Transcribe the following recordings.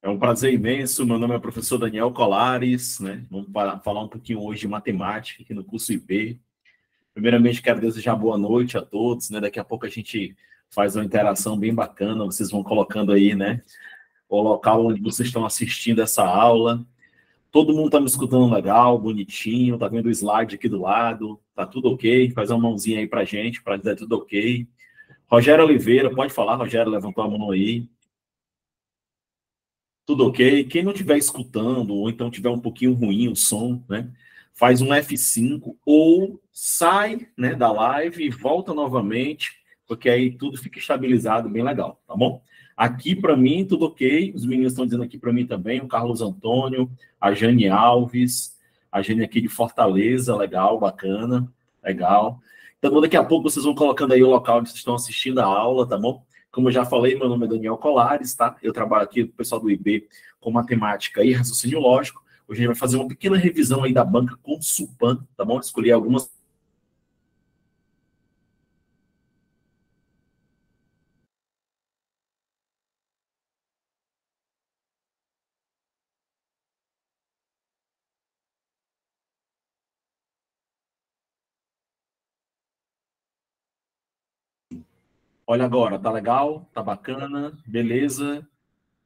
É um prazer imenso. Meu nome é professor Daniel Colares, né? Vamos falar um pouquinho hoje de matemática aqui no curso IP. Primeiramente, quero desejar boa noite a todos, né? Daqui a pouco a gente faz uma interação bem bacana. Vocês vão colocando aí, né? O local onde vocês estão assistindo essa aula. Todo mundo está me escutando legal, bonitinho, tá vendo o slide aqui do lado, tá tudo ok? Faz uma mãozinha aí pra gente, para dizer tudo ok. Rogério Oliveira, pode falar, Rogério, levantou a mão aí. Tudo ok? Quem não estiver escutando, ou então tiver um pouquinho ruim o som, né? Faz um F5 ou sai né, da live e volta novamente, porque aí tudo fica estabilizado, bem legal, tá bom? Aqui para mim, tudo ok. Os meninos estão dizendo aqui para mim também, o Carlos Antônio, a Jane Alves, a Jane aqui de Fortaleza, legal, bacana, legal. Então, daqui a pouco vocês vão colocando aí o local onde vocês estão assistindo a aula, tá bom? Como eu já falei, meu nome é Daniel Colares, tá? Eu trabalho aqui com o pessoal do IB com matemática e raciocínio lógico. Hoje a gente vai fazer uma pequena revisão aí da banca Consulpan, tá bom? Escolhi algumas Olha agora, tá legal? Tá bacana? Beleza?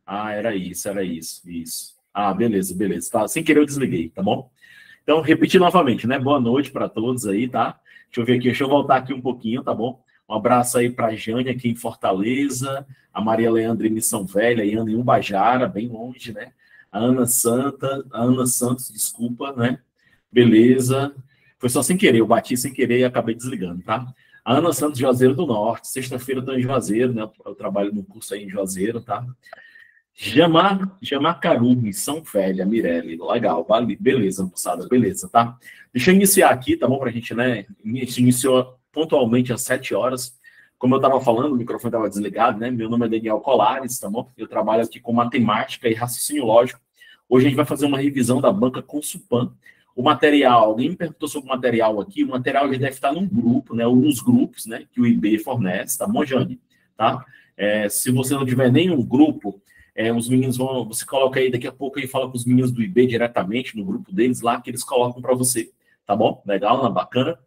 Ah, era isso, era isso, isso. Ah, beleza, beleza. Tá, sem querer eu desliguei, tá bom? Então, repetir novamente, né? Boa noite para todos aí, tá? Deixa eu ver aqui, deixa eu voltar aqui um pouquinho, tá bom? Um abraço aí para a Jane aqui em Fortaleza, a Maria Leandra em Missão Velha, e Ana em Umbajara, bem longe, né? A Ana Santa, a Ana Santos, desculpa, né? Beleza. Foi só sem querer, eu bati sem querer e acabei desligando, tá? Ana Santos, Juazeiro do Norte. Sexta-feira estou em Juazeiro, né? Eu trabalho no curso aí em Juazeiro, tá? Jamar, Jamacaru, Missão Velha, Mirelle. Legal, vale, beleza, moçada, beleza, tá? Deixa eu iniciar aqui, tá bom? Pra gente, né? Iniciou pontualmente às 7 horas. Como eu estava falando, o microfone estava desligado, né? Meu nome é Daniel Colares, tá bom? Eu trabalho aqui com matemática e raciocínio lógico. Hoje a gente vai fazer uma revisão da banca Consupan. O material, alguém me perguntou sobre o material aqui, o material já deve estar num grupo, né, nos grupos, né, que o IB fornece, tá bom, Jane? Tá? É, se você não tiver nenhum grupo, é, os meninos vão, você coloca aí daqui a pouco e fala com os meninos do IB diretamente no grupo deles lá, que eles colocam para você, tá bom? Legal, bacana?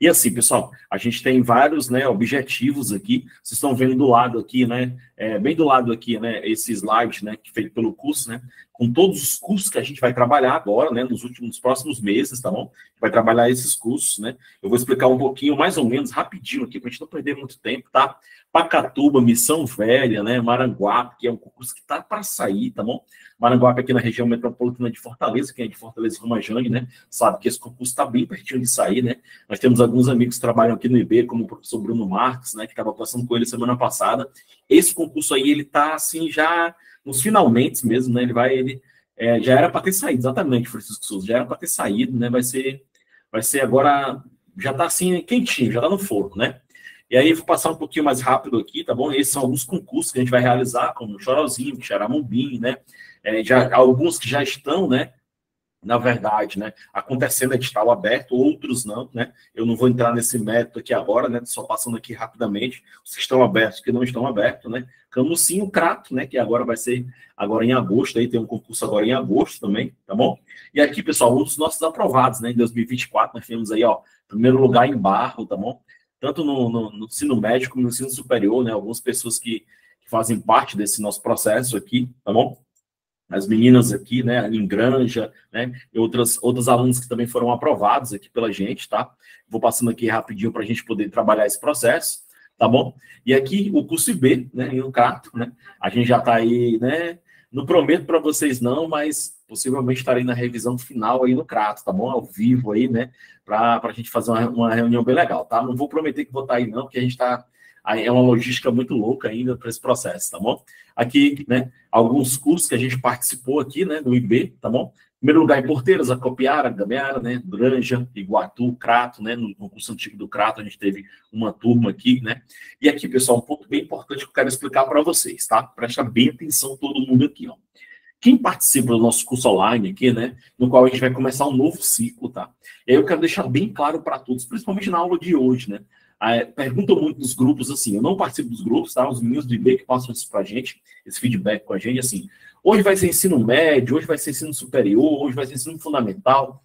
E assim, pessoal, a gente tem vários né, objetivos aqui. Vocês estão vendo do lado aqui, né? É, bem do lado aqui, né? Esse slide, né? Que feito pelo curso, né? Com todos os cursos que a gente vai trabalhar agora, né? Nos últimos, nos próximos meses, tá bom? Vai trabalhar esses cursos, né? Eu vou explicar um pouquinho, mais ou menos, rapidinho aqui, para a gente não perder muito tempo, tá? Pacatuba, Missão Velha, né? Maranguape, que é um concurso que está para sair, tá bom? Maranguape aqui na região metropolitana de Fortaleza, quem é de Fortaleza Romajane, né? Sabe que esse concurso está bem pertinho de sair, né? Nós temos alguns amigos que trabalham aqui no IB, como o professor Bruno Marques, né? Que estava passando com ele semana passada. Esse concurso aí, ele está assim, já nos finalmente mesmo, né? Ele vai, ele é, já era para ter saído, exatamente, Francisco Souza, já era para ter saído, né? Vai ser, vai ser agora, já está assim, quentinho, já está no forno, né? E aí, vou passar um pouquinho mais rápido aqui, tá bom? Esses são alguns concursos que a gente vai realizar, como o Chorozinho, Xaramumbim, né? é, já, alguns que já estão, né, na verdade, né, acontecendo edital aberto, outros não, né, eu não vou entrar nesse método aqui agora, né, só passando aqui rapidamente, os que estão abertos que não estão abertos, né, Camusim, o Crato, né, que agora vai ser agora em agosto, aí tem um concurso agora em agosto também, tá bom? E aqui, pessoal, um dos nossos aprovados, né, em 2024, nós temos aí, ó, primeiro lugar em Barro, tá bom? Tanto no, no, no ensino médio como no ensino superior, né, algumas pessoas que, que fazem parte desse nosso processo aqui, tá bom? as meninas aqui, né, em Granja, né, e outras, outros alunos que também foram aprovados aqui pela gente, tá? Vou passando aqui rapidinho para a gente poder trabalhar esse processo, tá bom? E aqui o curso IB, né, em um né, a gente já está aí, né, não prometo para vocês não, mas possivelmente estarei na revisão final aí no Crato, tá bom? Ao vivo aí, né, para a gente fazer uma, uma, reunião bem legal, tá? Não vou prometer que vou estar aí não, porque a gente está é uma logística muito louca ainda para esse processo, tá bom? Aqui, né, alguns cursos que a gente participou aqui, né, do IB, tá bom? Em primeiro lugar, em Porteiras, a Copiara, Gameara, né, Granja, Iguatu, Crato, né, no concurso antigo do Crato, a gente teve uma turma aqui, né? E aqui, pessoal, um ponto bem importante que eu quero explicar para vocês, tá? Presta bem atenção todo mundo aqui, ó. Quem participa do nosso curso online aqui, né, no qual a gente vai começar um novo ciclo, tá? E aí eu quero deixar bem claro para todos, principalmente na aula de hoje, né? perguntam muito nos grupos, assim, eu não participo dos grupos, tá? Os meninos do IB que passam isso pra gente, esse feedback com a gente, assim, hoje vai ser ensino médio, hoje vai ser ensino superior, hoje vai ser ensino fundamental.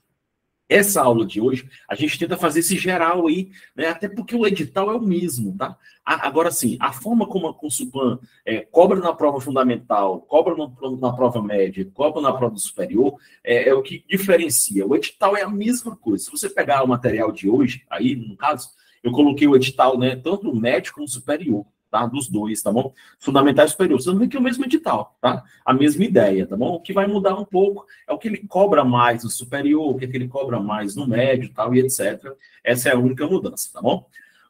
Essa aula de hoje, a gente tenta fazer esse geral aí, né? Até porque o edital é o mesmo, tá? Agora, sim, a forma como a Consupan é, cobra na prova fundamental, cobra no, na prova média, cobra na prova superior, é, é, o que diferencia. O edital é a mesma coisa. Se você pegar o material de hoje, aí, no caso, eu coloquei o edital, né? Tanto médio como superior tá? Dos dois, tá bom? Fundamental e superior. Vocês vão ver que é o mesmo edital, tá? A mesma ideia, tá bom? O que vai mudar um pouco é o que ele cobra mais no superior, o que, é que ele cobra mais no médio, tal, e etc. Essa é a única mudança, tá bom?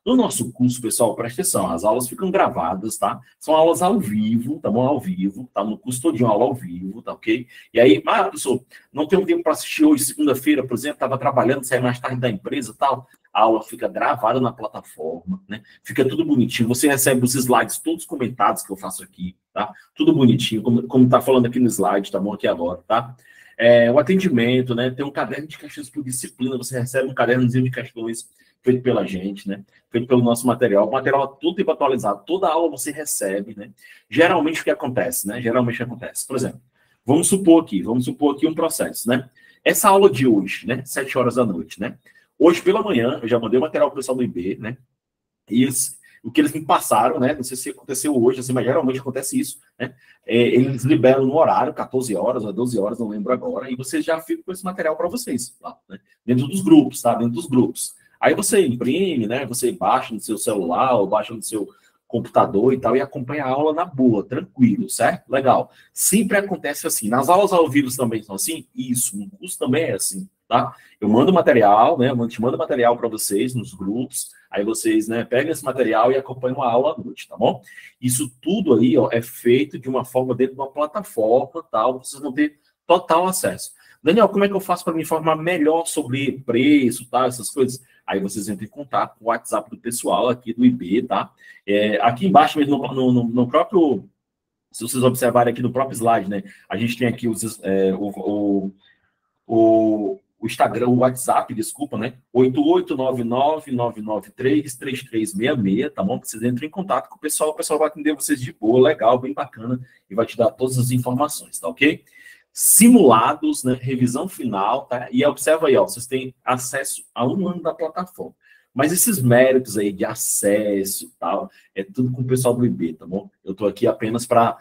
No nosso curso, pessoal, presta atenção, as aulas ficam gravadas, tá? São aulas ao vivo, tá bom? Ao vivo, tá? No curso todinho, aula ao vivo, tá ok? E aí, ah, professor, não tenho tempo para assistir hoje, segunda-feira, por exemplo, estava trabalhando, saí mais tarde da empresa tal. Aula fica gravada na plataforma, né? Fica tudo bonitinho. Você recebe os slides todos comentados que eu faço aqui, tá? Tudo bonitinho, como, como tá falando aqui no slide, tá bom? Aqui agora, tá? É, o atendimento, né? Tem um caderno de questões por disciplina, você recebe um cadernozinho de questões feito pela gente, né? Feito pelo nosso material. O material é todo tempo atualizado, toda aula você recebe, né? Geralmente o que acontece, né? Geralmente o que acontece. Por exemplo, vamos supor aqui, vamos supor aqui um processo, né? Essa aula de hoje, né? Sete horas da noite, né? Hoje pela manhã, eu já mandei o material para o pessoal do IB, né? E o que eles me passaram, né? Não sei se aconteceu hoje, assim, mas geralmente acontece isso, né? É, eles liberam no horário, 14 horas ou 12 horas, não lembro agora, e vocês já ficam com esse material para vocês, lá, né? Dentro dos grupos, tá? Dentro dos grupos. Aí você imprime, né? Você baixa no seu celular ou baixa no seu computador e tal e acompanha a aula na boa, tranquilo, certo? Legal. Sempre acontece assim. Nas aulas ao vivo também são assim? Isso. No curso também é assim, tá? Eu mando material, né? Eu te mando material para vocês nos grupos. Aí vocês, né, pegam esse material e acompanham a aula à noite, tá bom? Isso tudo aí, ó, é feito de uma forma dentro de uma plataforma, tal. Vocês vão ter total acesso. Daniel, como é que eu faço para me informar melhor sobre preço, tal, essas coisas? Aí vocês entram em contato com o WhatsApp do pessoal aqui do IB, tá? É, aqui embaixo mesmo, no, no, no, próprio. Se vocês observarem aqui no próprio slide, né? A gente tem aqui os, é, o, o, o, o Instagram, o WhatsApp, desculpa, né? 8899-993-3366, tá bom? Vocês entram em contato com o pessoal, o pessoal vai atender vocês de boa, legal, bem bacana, e vai te dar todas as informações, tá ok? simulados, né, revisão final, tá? E observa aí, ó, vocês têm acesso a um ano da plataforma. Mas esses méritos aí de acesso tal, é tudo com o pessoal do IB, tá bom? Eu estou aqui apenas para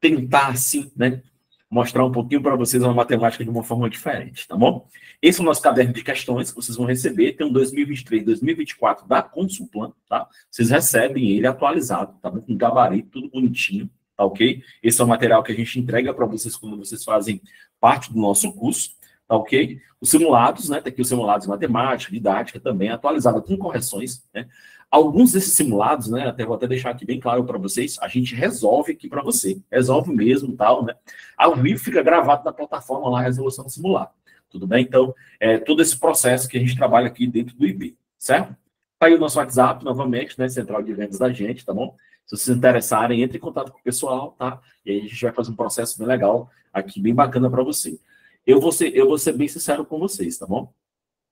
tentar, assim, né, mostrar um pouquinho para vocês a matemática de uma forma diferente, tá bom? Esse é o nosso caderno de questões que vocês vão receber, tem um 2023, 2024 da Consulplan, tá? Vocês recebem ele atualizado, tá bom? Com gabarito, tudo bonitinho, tá ok? Esse é o material que a gente entrega para vocês quando vocês fazem parte do nosso curso, tá ok? Os simulados, né? Tem aqui os simulados de matemática, didática também, atualizado com correções, né? Alguns desses simulados, né? Até vou até deixar aqui bem claro para vocês, a gente resolve aqui para você, resolve mesmo, tal, né? Ao vivo fica gravado na plataforma lá a resolução do simulado, tudo bem? Então, é todo esse processo que a gente trabalha aqui dentro do IB, certo? Tá aí o nosso WhatsApp, novamente, né? Central de vendas da gente, tá bom? Se vocês interessarem, entre em contato com o pessoal, tá? E aí a gente vai fazer um processo bem legal aqui, bem bacana para você. Eu vou, ser, eu vou ser bem sincero com vocês, tá bom?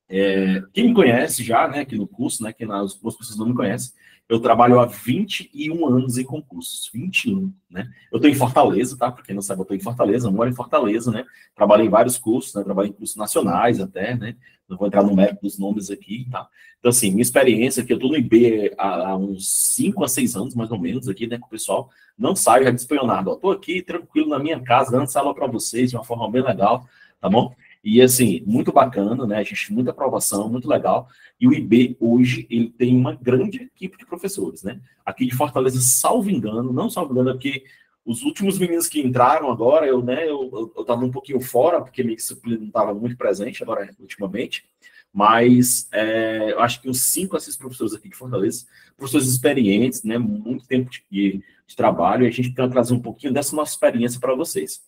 É, quem me conhece já, né, aqui no curso, né, que duas pessoas não me conhecem, eu trabalho há 21 anos em concursos, 21, né? Eu estou em Fortaleza, tá? Para quem não sabe, eu estou em Fortaleza, moro em Fortaleza, né? Trabalho em vários cursos, né? Trabalho em cursos nacionais até, né? Não vou entrar no mérito dos nomes aqui, tá? Então, assim, minha experiência aqui, eu estou no IB há, há, uns 5 a 6 anos, mais ou menos, aqui, né, com o pessoal. Não saio já despenhonado. Estou aqui, tranquilo, na minha casa, dando sala para vocês, de uma forma bem legal, tá bom? E assim, muito bacana, né? A gente muita aprovação, muito legal. E o IB hoje ele tem uma grande equipe de professores, né? Aqui de Fortaleza, salvo engano, não salvo engano, é porque os últimos meninos que entraram agora, eu, né, eu, eu, tava um pouquinho fora, porque minha disciplina não estava muito presente agora, ultimamente, mas é, eu acho que uns cinco a seis professores aqui de Fortaleza, professores experientes, né, muito tempo de, de trabalho, e a gente quer trazer um pouquinho dessa nossa experiência para vocês.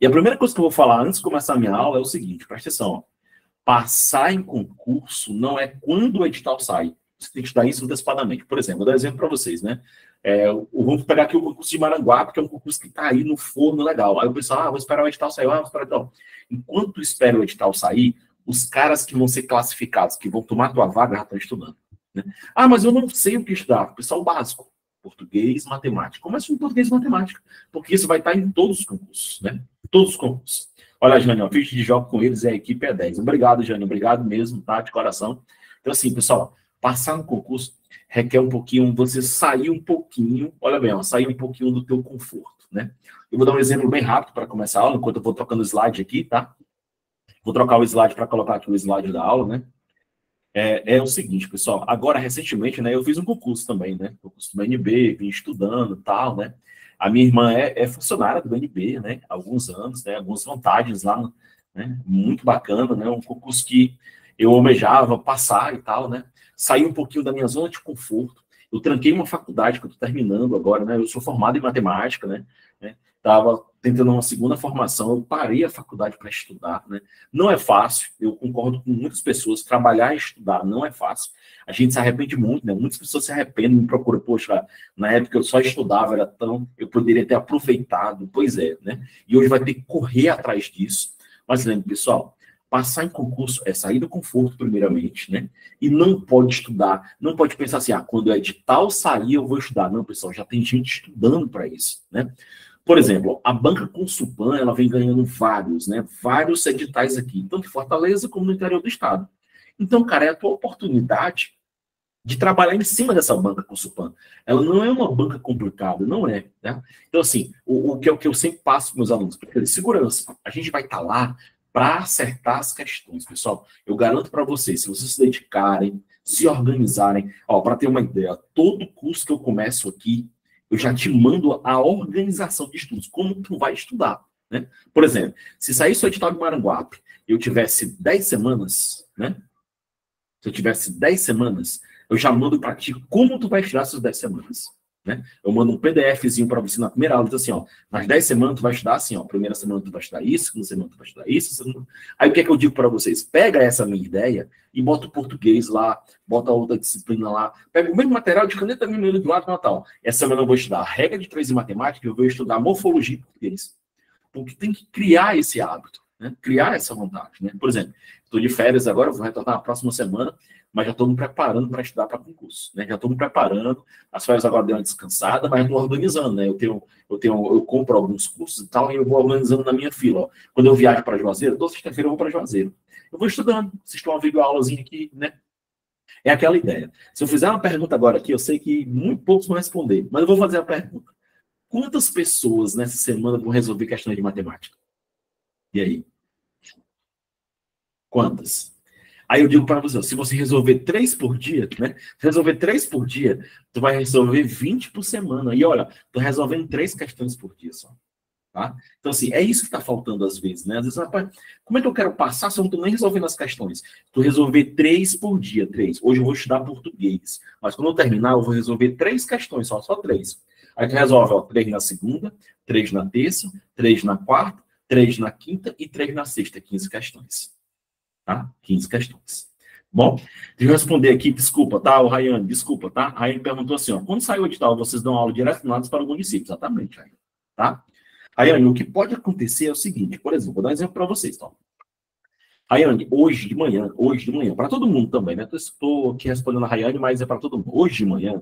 E a primeira coisa que eu vou falar antes de começar a minha aula é o seguinte, presta atenção, passar em concurso não é quando o edital sai, você tem que estudar isso antecipadamente. Por exemplo, vou dar um exemplo para vocês, né? É, vamos pegar aqui o concurso de Maranguá, porque é um concurso que está aí no forno legal. Aí o pessoal, ah, vou esperar o edital sair, ah, vou esperar então. Enquanto espera o edital sair, os caras que vão ser classificados, que vão tomar tua vaga, já estão estudando. Né? Ah, mas eu não sei o que estudar. Pessoal básico. Português, matemática. Começa com português e matemática, porque isso vai estar em todos os concursos, né? Todos os concursos. Olha, Jane, ó, ficha de jogo com eles e a equipe é 10. Obrigado, Jane, obrigado mesmo, tá? De coração. Então, assim, pessoal, passar no concurso requer um pouquinho, você sair um pouquinho, olha bem, ó, sair um pouquinho do teu conforto, né? Eu vou dar um exemplo bem rápido para começar a aula, enquanto eu vou trocando o slide aqui, tá? Vou trocar o slide para colocar aqui o slide da aula, né? É, é, o seguinte, pessoal. Agora, recentemente, né, eu fiz um concurso também, né? Concurso do BNB, vim estudando tal, né? A minha irmã é, é funcionária do BNB, né? Há alguns anos, né? Algumas vantagens lá, né? Muito bacana, né? Um concurso que eu almejava passar e tal, né? Saí um pouquinho da minha zona de conforto. Eu tranquei uma faculdade que eu estou terminando agora, né? Eu sou formado em matemática, né? Estava tentando uma segunda formação, eu parei a faculdade para estudar, né? Não é fácil, eu concordo com muitas pessoas, trabalhar e estudar não é fácil. A gente se arrepende muito, né? Muitas pessoas se arrependem, me procuram, poxa, na época eu só estudava, era tão, eu poderia ter aproveitado, pois é, né? E hoje vai ter que correr atrás disso. Mas lembre, pessoal, passar em concurso é sair do conforto, primeiramente, né? E não pode estudar, não pode pensar assim, ah, quando o edital sair, eu vou estudar. Não, pessoal, já tem gente estudando para isso, né? Por exemplo, a banca Consupan, ela vem ganhando vários, né? Vários editais aqui, tanto em Fortaleza como no interior do estado. Então, cara, é a tua oportunidade de trabalhar em cima dessa banca Consupan. Ela não é uma banca complicada, não é. Né? Então, assim, o, o, que, é o que eu sempre passo para meus alunos, porque segurança, a gente vai estar tá lá para acertar as questões, pessoal. Eu garanto para vocês, se vocês se dedicarem, se organizarem, ó, para ter uma ideia, todo curso que eu começo aqui, eu já te mando a organização de estudos, como tu vai estudar. Né? Por exemplo, se saísse o edital de Maranguape eu tivesse 10 semanas, né? Se eu tivesse 10 semanas, eu já mando para ti como tu vai estudar essas 10 semanas. Né? Eu mando um PDFzinho para você na primeira aula, diz assim, ó, nas 10 semanas tu vai estudar assim, ó, primeira semana tu vai estudar isso, segunda semana tu vai estudar isso, segunda... aí o que é que eu digo para vocês? Pega essa minha ideia e bota o português lá, bota outra disciplina lá, pega o mesmo material de caneta vermelha do lado Natal. Essa semana eu vou estudar regra de três em matemática, eu vou estudar morfologia em português. Porque tem que criar esse hábito, né? criar essa vontade. Né? Por exemplo, estou de férias agora, vou retornar na próxima semana, mas já estou me preparando para estudar para concurso, né? Já estou me preparando, as férias agora deu uma descansada, mas estou organizando, né? Eu tenho, eu tenho, eu compro alguns cursos e tal, e eu vou organizando na minha fila. Ó. Quando eu viajo para Juazeiro, toda sexta-feira eu vou para Juazeiro. Eu vou estudando, assisto uma videoaulazinha aqui, né? É aquela ideia. Se eu fizer uma pergunta agora aqui, eu sei que muito poucos vão responder, mas eu vou fazer a pergunta. Quantas pessoas nessa semana vão resolver questões de matemática? E aí? Quantas? Aí eu digo para você, se você resolver três por dia, né? Resolver três por dia, tu vai resolver 20 por semana. E olha, tô resolvendo três questões por dia só. Tá? Então, assim, é isso que está faltando às vezes, né? Às vezes, rapaz, como é que eu quero passar se eu não estou nem resolvendo as questões? Tu resolver três por dia, três. Hoje eu vou estudar português, mas quando eu terminar, eu vou resolver três questões, só, só três. Aí tu resolve, ó, três na segunda, três na terça, três na quarta, três na quinta e três na sexta, 15 questões tá? 15 questões. Bom, deixa eu responder aqui, desculpa, tá, o Rayane, desculpa, tá? A Rayane perguntou assim, ó, quando saiu o edital, vocês dão aula direcionadas para o município, exatamente, Rayane, tá? Rayane, o que pode acontecer é o seguinte, por exemplo, vou dar um exemplo para vocês, tá? Rayane, hoje de manhã, hoje de manhã, para todo mundo também, né? Estou aqui respondendo a Rayane, mas é para todo mundo. Hoje de manhã,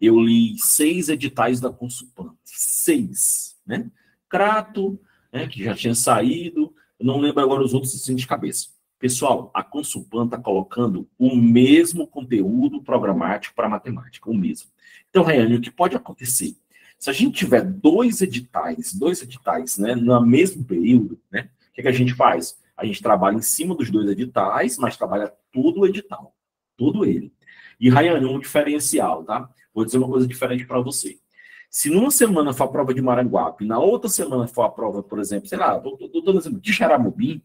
eu li seis editais da Consulpan, seis, né? Crato, né, que já tinha saído, não lembro agora os outros assim de cabeça. Pessoal, a Consulpan está colocando o mesmo conteúdo programático para matemática, o mesmo. Então, Rayane, o que pode acontecer? Se a gente tiver dois editais, dois editais, né, no mesmo período, né, o que, que a gente faz? A gente trabalha em cima dos dois editais, mas trabalha todo o edital, todo ele. E, Rayane, um diferencial, tá? Vou dizer uma coisa diferente para você. Se numa semana for a prova de Maranguape, na outra semana for a prova, por exemplo, sei lá, estou dando de Xaramubim,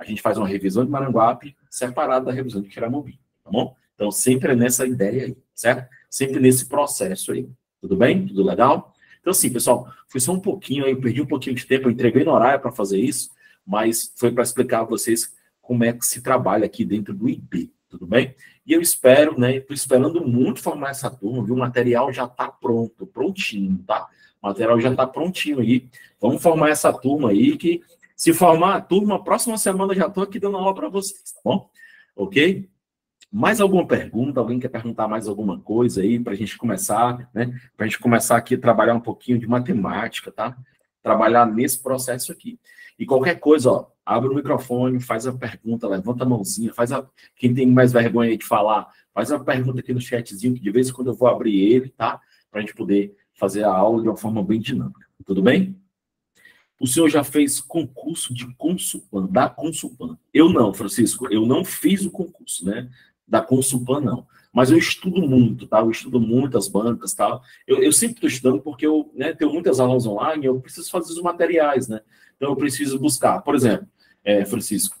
a gente faz uma revisão de Maranguape separada da revisão de Quiramubi, tá bom? Então, sempre é nessa ideia aí, certo? Sempre nesse processo aí. Tudo bem? Tudo legal? Então, assim, pessoal, foi só um pouquinho aí, perdi um pouquinho de tempo, eu entreguei no horário para fazer isso, mas foi para explicar a vocês como é que se trabalha aqui dentro do IP, tudo bem? E eu espero, né, estou esperando muito formar essa turma, viu? O material já está pronto, prontinho, tá? O material já está prontinho aí. Vamos formar essa turma aí que se formar a turma, próxima semana já estou aqui dando aula para vocês, tá bom? Ok? Mais alguma pergunta? Alguém quer perguntar mais alguma coisa aí para a gente começar, né? Para a gente começar aqui a trabalhar um pouquinho de matemática, tá? Trabalhar nesse processo aqui. E qualquer coisa, ó, abre o microfone, faz a pergunta, levanta a mãozinha, faz a. Quem tem mais vergonha de falar, faz a pergunta aqui no chatzinho, que de vez em quando eu vou abrir ele, tá? Para a gente poder fazer a aula de uma forma bem dinâmica. Tudo bem? O senhor já fez concurso de Consulpan, da Consulpan. Eu não, Francisco, eu não fiz o concurso, né? da Consulpan, não. Mas eu estudo muito, tá? Eu estudo muitas bancas, tá? Eu, eu sempre estou estudando porque eu né, tenho muitas aulas online, eu preciso fazer os materiais, né? Então eu preciso buscar. Por exemplo, é, Francisco,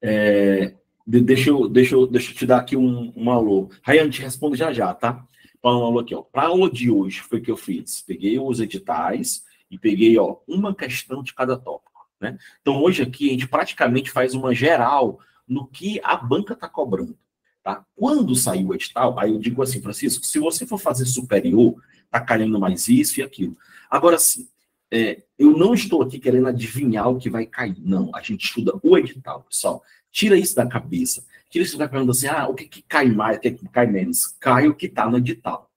é, deixa, eu, deixa, eu, deixa eu te dar aqui um, um alô. Rayane, te responde já já, tá? Um alô aqui, ó. Para aula de hoje, foi que eu fiz. Peguei os editais e peguei, ó, uma questão de cada tópico, né? Então hoje aqui a gente praticamente faz uma geral no que a banca está cobrando. Tá? Quando sair o edital, aí eu digo assim, Francisco, se você for fazer superior, tá caindo mais isso e aquilo. Agora sim, é, eu não estou aqui querendo adivinhar o que vai cair. Não, a gente estuda o edital, pessoal. Tira isso da cabeça. Tira isso da pergunta assim, ah, o que, que cai mais, o que, que cai menos? Cai o que está no edital.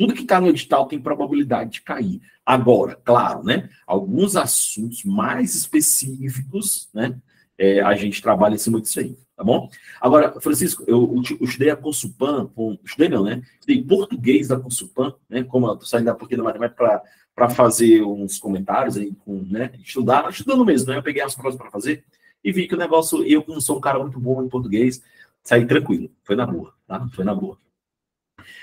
Tudo que está no edital tem probabilidade de cair. Agora, claro, né? Alguns assuntos mais específicos, né? é, a gente trabalha em cima disso aí, tá bom? Agora, Francisco, eu, eu estudei a Consulpan, estudei não, né? Estudei português da Consulpan, né? Como eu tô saindo da português da matemática para fazer uns comentários aí, com, né? Estudar, estudando mesmo, né? Eu peguei as provas para fazer e vi que o negócio, eu como sou um cara muito bom em português, saí tranquilo, foi na boa, tá? Foi na boa.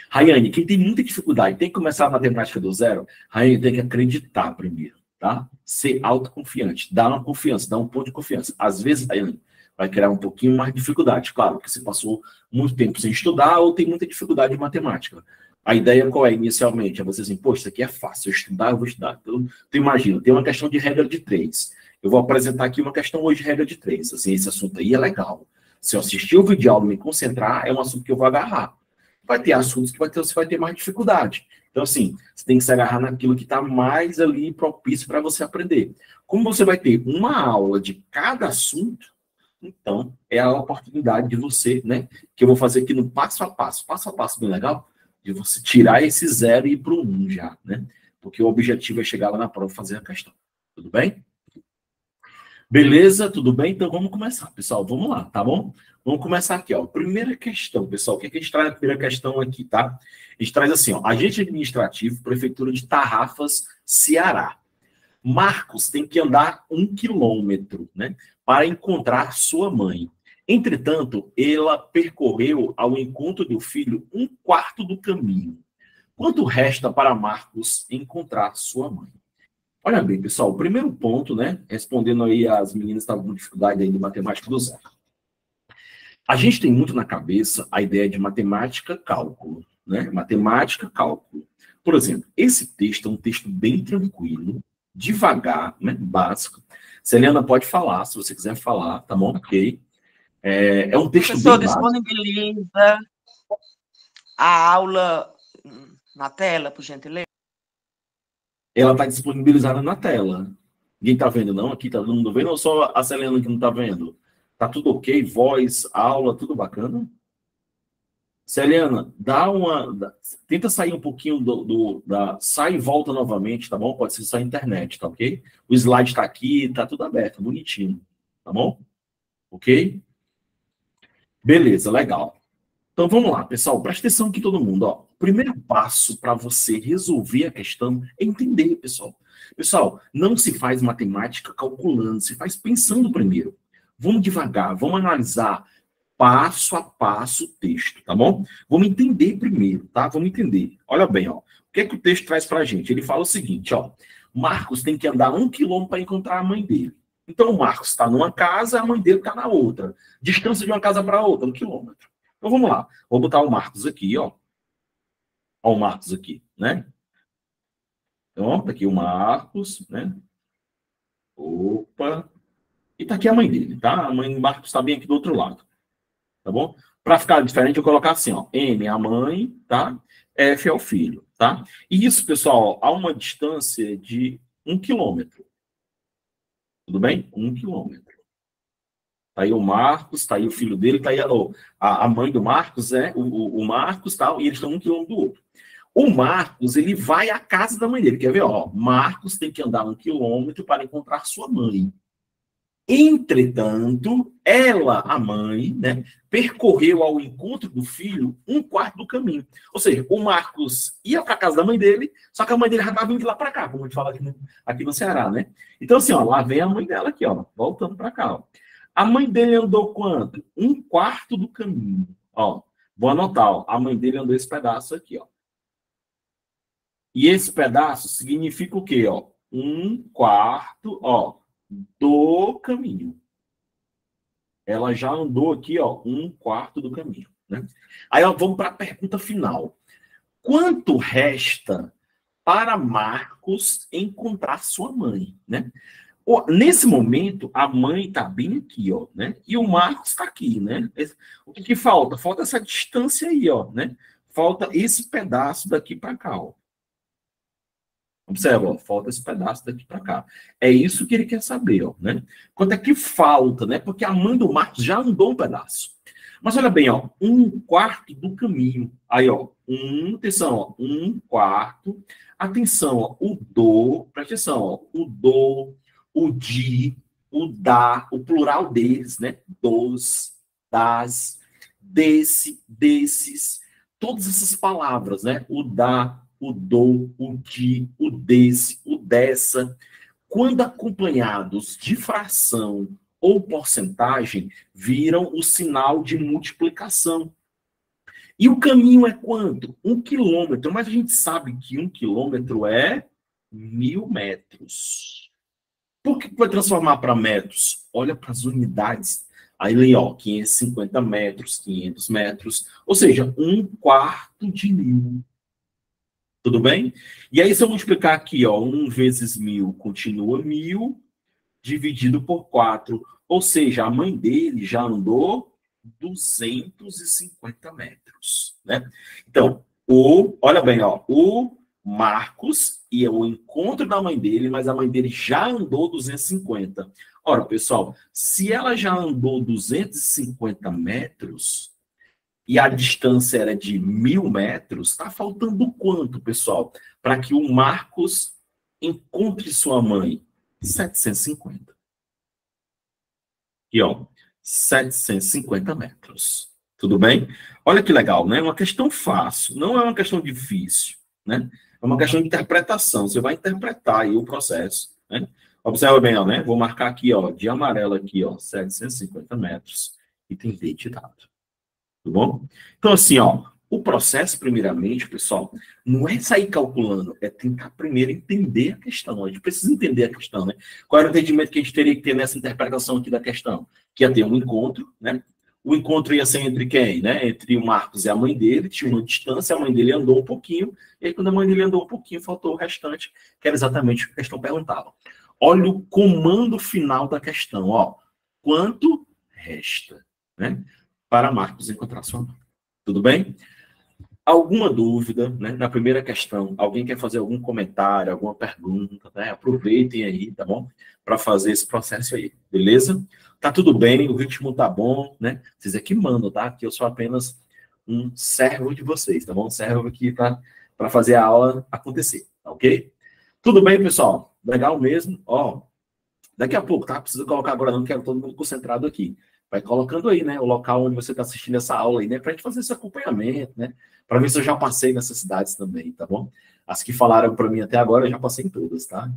Rayane, quem tem muita dificuldade, tem que começar a matemática do zero, Rayane tem que acreditar primeiro tá? Ser autoconfiante, dar uma confiança, dar um ponto de confiança. Às vezes aí vai criar um pouquinho mais de dificuldade, claro, que você passou muito tempo sem estudar ou tem muita dificuldade em matemática. A ideia qual é inicialmente? É você assim, poxa, isso aqui é fácil, eu estudar, eu vou estudar. Então, tu imagina, tem uma questão de regra de três. Eu vou apresentar aqui uma questão hoje de regra de três. Assim, esse assunto aí é legal. Se eu assistir o vídeo aula e me concentrar, é um assunto que eu vou agarrar. Vai ter assuntos que vai ter, você vai ter mais dificuldade. Então, assim, você tem que se agarrar naquilo que está mais ali propício para você aprender. Como você vai ter uma aula de cada assunto, então é a oportunidade de você, né? Que eu vou fazer aqui no passo a passo, passo a passo bem legal, de você tirar esse zero e ir para o um já, né? Porque o objetivo é chegar lá na prova e fazer a questão. Tudo bem? Beleza? Tudo bem? Então vamos começar, pessoal. Vamos lá, tá bom? Vamos começar aqui, ó. Primeira questão, pessoal. O que, é que a gente traz na primeira questão aqui, tá? A gente traz assim, ó. Agente administrativo, Prefeitura de Tarrafas, Ceará. Marcos tem que andar um quilômetro, né? Para encontrar sua mãe. Entretanto, ela percorreu ao encontro do filho um quarto do caminho. Quanto resta para Marcos encontrar sua mãe? Olha bem, pessoal, o primeiro ponto, né? Respondendo aí as meninas que estavam com dificuldade aí de matemática do zero. A gente tem muito na cabeça a ideia de matemática, cálculo, né? Matemática, cálculo. Por exemplo, esse texto é um texto bem tranquilo, devagar, né? Básico. Selena pode falar, se você quiser falar, tá bom? Ok. É, é um texto Professor, bem disponibiliza a aula na tela, por gentileza. Ela está disponibilizada na tela. Ninguém está vendo, não? Aqui tá todo mundo vendo ou só a Selena que não está vendo? Tá tudo ok? Voz, aula, tudo bacana? Celiana, dá uma. Tenta sair um pouquinho do, do, da. Sai e volta novamente, tá bom? Pode ser só a internet, tá ok? O slide está aqui, tá tudo aberto, bonitinho, tá bom? Ok? Beleza, legal. Então vamos lá, pessoal, presta atenção aqui todo mundo. Ó. Primeiro passo para você resolver a questão é entender, pessoal. Pessoal, não se faz matemática calculando, se faz pensando primeiro. Vamos devagar, vamos analisar passo a passo o texto, tá bom? Vamos entender primeiro, tá? Vamos entender. Olha bem, ó. O que é que o texto traz pra gente? Ele fala o seguinte, ó. Marcos tem que andar um quilômetro para encontrar a mãe dele. Então, o Marcos está numa casa, a mãe dele está na outra. Distância de uma casa para outra, um quilômetro. Então, vamos lá. Vou botar o Marcos aqui, ó. Ó o Marcos aqui, né? Então, tá aqui o Marcos, né? Opa, e tá aqui a mãe dele, tá? A mãe do Marcos está bem aqui do outro lado. Tá bom? Para ficar diferente, eu colocar assim, ó. M é a mãe, tá? F é o filho, tá? E isso, pessoal, a uma distância de um quilômetro. Tudo bem? Um quilômetro. Tá aí o Marcos, tá aí o filho dele, tá aí a, a mãe do Marcos, é o, o Marcos tal, e eles estão um quilômetro do outro. O Marcos, ele vai à casa da mãe dele. Quer ver? Ó, Marcos tem que andar um quilômetro para encontrar sua mãe. Entretanto, ela, a mãe, né, percorreu ao encontro do filho um quarto do caminho. Ou seja, o Marcos ia para a casa da mãe dele, só que a mãe dele já estava indo lá para cá, como a gente fala aqui no, aqui no Ceará, né? Então, assim, ó, lá vem a mãe dela aqui, ó, voltando para cá. Ó. A mãe dele andou quanto? Um quarto do caminho. Ó, vou anotar, ó. A mãe dele andou esse pedaço aqui, ó. E esse pedaço significa o quê, ó? Um quarto, ó, do caminho. Ela já andou aqui, ó, um quarto do caminho, né? Aí, ó, vamos para a pergunta final. Quanto resta para Marcos encontrar sua mãe, né? Nesse momento, a mãe está bem aqui, ó, né? E o Marcos está aqui, né? O que, falta? Falta essa distância aí, ó, né? Falta esse pedaço daqui para cá, ó. Observa, ó, falta esse pedaço daqui para cá. É isso que ele quer saber, ó, né? Quanto é que falta, né? Porque a mãe do Marcos já andou um pedaço. Mas olha bem, ó, um quarto do caminho. Aí, ó, um, atenção, ó, um quarto. Atenção, ó, o do, presta atenção, ó, o do, o de, o da, o plural deles, né? Dos, das, desse, desses, todas essas palavras, né? O da, o do, o de, o desse, o dessa, quando acompanhados de fração ou porcentagem, viram o sinal de multiplicação. E o caminho é quanto? Um quilômetro. Mas a gente sabe que um quilômetro é mil metros. Por que vai transformar para metros? Olha para as unidades. Aí, ó, 550 metros, 500 metros, ou seja, um quarto de mil. Tudo bem? E aí, se eu multiplicar aqui, ó, 1 vezes mil continua mil, dividido por 4. Ou seja, a mãe dele já andou 250 metros, né? Então, o, olha bem, ó, o Marcos ia ao encontro da mãe dele, mas a mãe dele já andou 250. Ora, pessoal, se ela já andou 250 metros e a distância era de mil metros, está faltando quanto, pessoal, para que o Marcos encontre sua mãe? 750. E ó, 750 metros. Tudo bem? Olha que legal, né? Uma questão fácil, não é uma questão difícil, né? É uma questão de interpretação. Você vai interpretar aí o processo. Né? Observa bem, ó, né? Vou marcar aqui, ó, de amarelo aqui, ó, 750 metros. E tem date dado. Tudo bom? Então, assim, ó, o processo, primeiramente, pessoal, não é sair calculando, é tentar primeiro entender a questão. A gente precisa entender a questão, né? Qual era o entendimento que a gente teria que ter nessa interpretação aqui da questão? Que ia ter um encontro, né? O encontro ia ser entre quem? Né? Entre o Marcos e a mãe dele, tinha uma distância, a mãe dele andou um pouquinho, e aí quando a mãe dele andou um pouquinho, faltou o restante, que era exatamente o que a questão perguntava. Olha o comando final da questão, ó. Quanto resta, né? Para Marcos encontrar sua mãe. Tudo bem? Alguma dúvida, né? Na primeira questão, alguém quer fazer algum comentário, alguma pergunta, né? Aproveitem aí, tá bom? Para fazer esse processo aí, beleza? Tá tudo bem, o ritmo tá bom, né? Vocês é que mandam, tá? Que eu sou apenas um servo de vocês, tá bom? Um servo aqui para fazer a aula acontecer, tá ok? Tudo bem, pessoal? Legal mesmo? Ó, daqui a pouco, tá? Preciso colocar agora, não quero todo mundo concentrado aqui. Vai colocando aí, né? O local onde você está assistindo essa aula aí, né? Para a gente fazer esse acompanhamento, né? Para ver se eu já passei nessas cidades também, tá bom? As que falaram para mim até agora, eu já passei em todas, tá?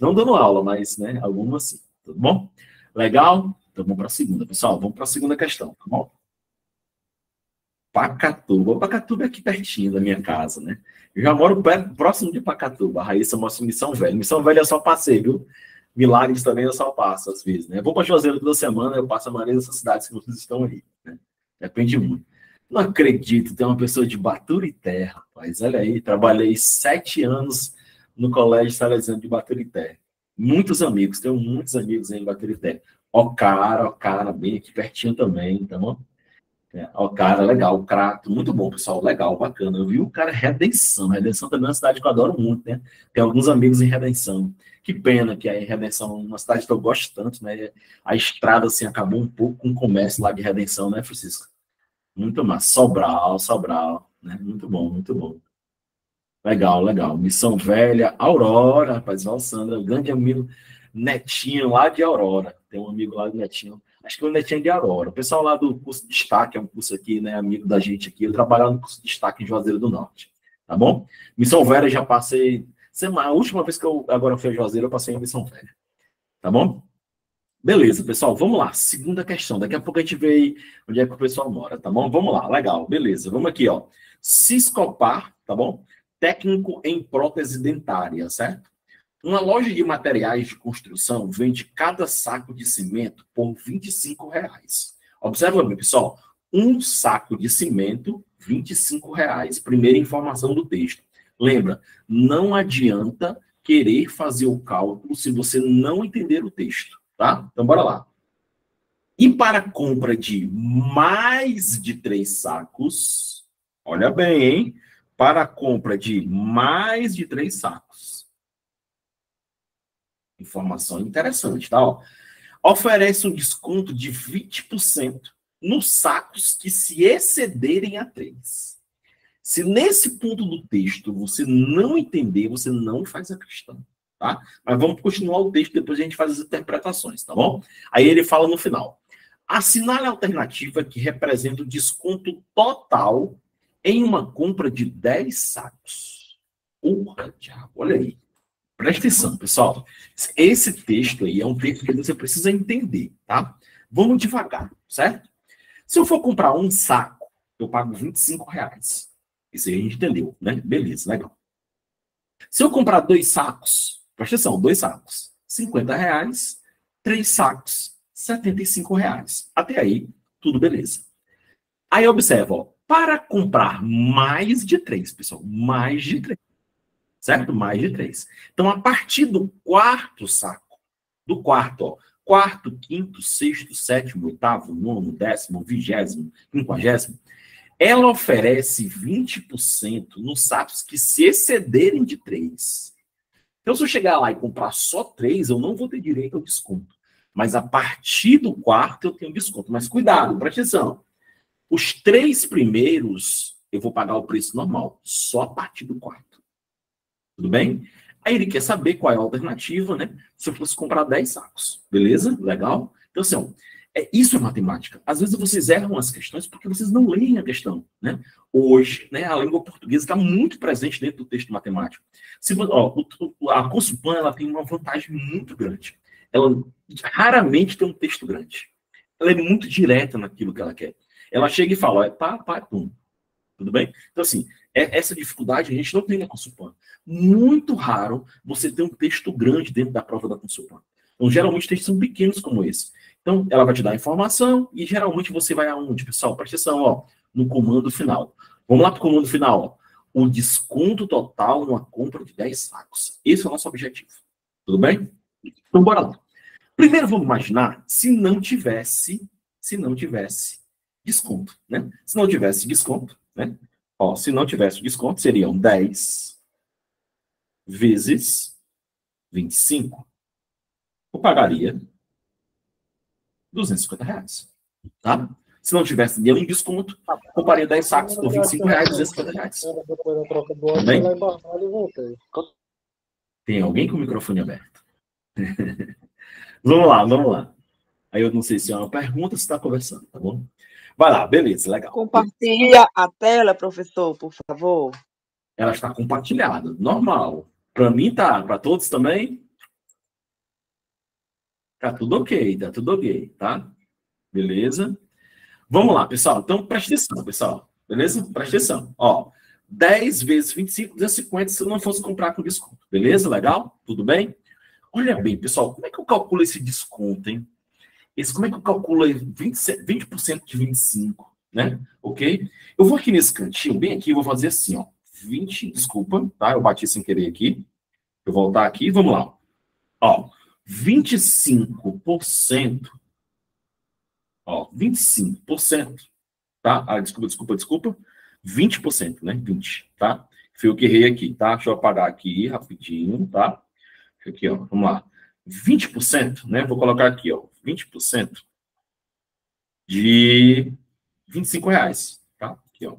Não dando aula, mas, né? Algumas sim, tudo bom? Legal? Então vamos para a segunda, pessoal. Vamos para a segunda questão, tá bom? Pacatuba. Pacatuba é aqui pertinho da minha casa, né? Eu já moro perto, próximo de Pacatuba. A Raíssa mostra Missão Velha. Missão Velha é só passeio, viu? Milagres também eu só passo, às vezes, né? Vou para Juazeiro toda semana, eu passo a maioria dessas cidades que vocês estão aí, né? Depende muito. Não acredito, tem uma pessoa de Baturité, rapaz. Olha aí, trabalhei sete anos no Colégio Salesiano de Baturité. Muitos amigos, tenho muitos amigos em Baturité. Ocara, Ocara, bem aqui pertinho também, tá bom? É, ó, cara, legal, crato, muito bom, pessoal, legal, bacana. Eu vi o cara Redenção, Redenção também é uma cidade que eu adoro muito, né? Tem alguns amigos em Redenção. Que pena que a Redenção, uma cidade que eu gosto tanto, né? A estrada, assim, acabou um pouco com o comércio lá de Redenção, né, Francisco? Muito massa. Sobral, Sobral, né? Muito bom, muito bom. Legal, legal. Missão Velha, Aurora, rapaz, Sandra, grande amigo Netinho lá de Aurora. Tem um amigo lá de Netinho acho que o Netinho é de Aurora. O pessoal lá do curso de destaque, é um curso aqui, né, amigo da gente aqui, eu trabalho no curso de destaque em Juazeiro do Norte, tá bom? Missão Velha já passei, semana, a última vez que eu agora fui a Juazeiro, eu passei em Missão Velha, tá bom? Beleza, pessoal, vamos lá. Segunda questão. Daqui a pouco a gente vê onde é que o pessoal mora, tá bom? Vamos lá, legal, beleza. Vamos aqui, ó. Ciscopar, tá bom? Técnico em prótese dentária, certo? Uma loja de materiais de construção vende cada saco de cimento por 25 reais. Observa bem, pessoal. Um saco de cimento, 25 reais. Primeira informação do texto. Lembra, não adianta querer fazer o cálculo se você não entender o texto, tá? Então, bora lá. E para a compra de mais de três sacos, olha bem, hein? Para a compra de mais de três sacos, Informação interessante, tá? Ó. Oferece um desconto de 20% nos sacos que se excederem a 3. Se nesse ponto do texto você não entender, você não faz a questão, tá? Mas vamos continuar o texto, depois a gente faz as interpretações, tá bom? Aí ele fala no final. Assinale a alternativa que representa o desconto total em uma compra de 10 sacos. Porra, diabo, olha aí. Presta atenção, pessoal. Esse texto aí é um texto que você precisa entender, tá? Vamos devagar, certo? Se eu for comprar um saco, eu pago 25 reais. Isso aí a gente entendeu, né? Beleza, legal. Se eu comprar dois sacos, presta atenção, dois sacos, 50 reais, três sacos, 75 reais. Até aí, tudo beleza. Aí observa, ó, para comprar mais de três, pessoal, mais de três certo? Mais de três. Então, a partir do quarto saco, do quarto, ó, quarto, quinto, sexto, sétimo, oitavo, nono, décimo, vigésimo, quinquagésimo, ela oferece 20% nos sacos que se excederem de três. Então, se eu chegar lá e comprar só três, eu não vou ter direito ao desconto. Mas a partir do quarto eu tenho desconto. Mas cuidado, presta atenção. Os três primeiros eu vou pagar o preço normal, só a partir do quarto. Tudo bem? Aí ele quer saber qual é a alternativa, né? Se eu fosse comprar 10 sacos. Beleza? Legal? Então, assim, ó, é, isso é matemática. Às vezes vocês erram as questões porque vocês não leem a questão. Né? Hoje, né, a língua portuguesa está muito presente dentro do texto matemático. Se, ó, o, a Consulpan ela tem uma vantagem muito grande. Ela raramente tem um texto grande. Ela é muito direta naquilo que ela quer. Ela chega e fala, é pá, pá, pum. Tudo bem? Então, assim, é, essa dificuldade a gente não tem na Consulpan. Muito raro você ter um texto grande dentro da prova da Consulpan. Então, geralmente, textos são pequenos como esse. Então, ela vai te dar a informação e geralmente você vai aonde, pessoal? Presta atenção, ó, no comando final. Vamos lá para o comando final, ó. O desconto total numa compra de 10 sacos. Esse é o nosso objetivo. Tudo bem? Então, bora lá. Primeiro, vamos imaginar se não tivesse, se não tivesse desconto, né? Se não tivesse desconto, né? Ó, se não tivesse desconto, seriam 10 vezes 25. Eu pagaria 250 reais. Tá? Se não tivesse nenhum desconto, compraria 10 sacos por 25 reais, 250 reais. Bem? Tem alguém com o microfone aberto? vamos lá, vamos lá. Aí eu não sei se é uma pergunta, se está conversando, tá bom? Vai lá, beleza, legal. Compartilha a tela, professor, por favor. Ela está compartilhada, normal. Para mim tá, para todos também. Tá tudo ok, tá tudo ok, tá? Beleza? Vamos lá, pessoal. Então, preste atenção, pessoal. Beleza? Preste atenção. Ó, 10 vezes 25, 250 se eu não fosse comprar com desconto. Beleza? Legal? Tudo bem? Olha bem, pessoal, como é que eu calculo esse desconto, hein? Esse, como é que eu calculo 20%, 20 de 25, né? Ok? Eu vou aqui nesse cantinho, bem aqui, eu vou fazer assim, ó. 20, desculpa, tá? Eu bati sem querer aqui. Eu voltar aqui, vamos lá. Ó, 25%, ó, 25% tá? Ah, desculpa, desculpa, desculpa. 20%, né? 20, tá? Foi o que errei aqui, tá? Deixa eu apagar aqui rapidinho, tá? Aqui, ó, vamos lá. 20%, né? Vou colocar aqui, ó, 20% de 25 reais, tá? Aqui, ó.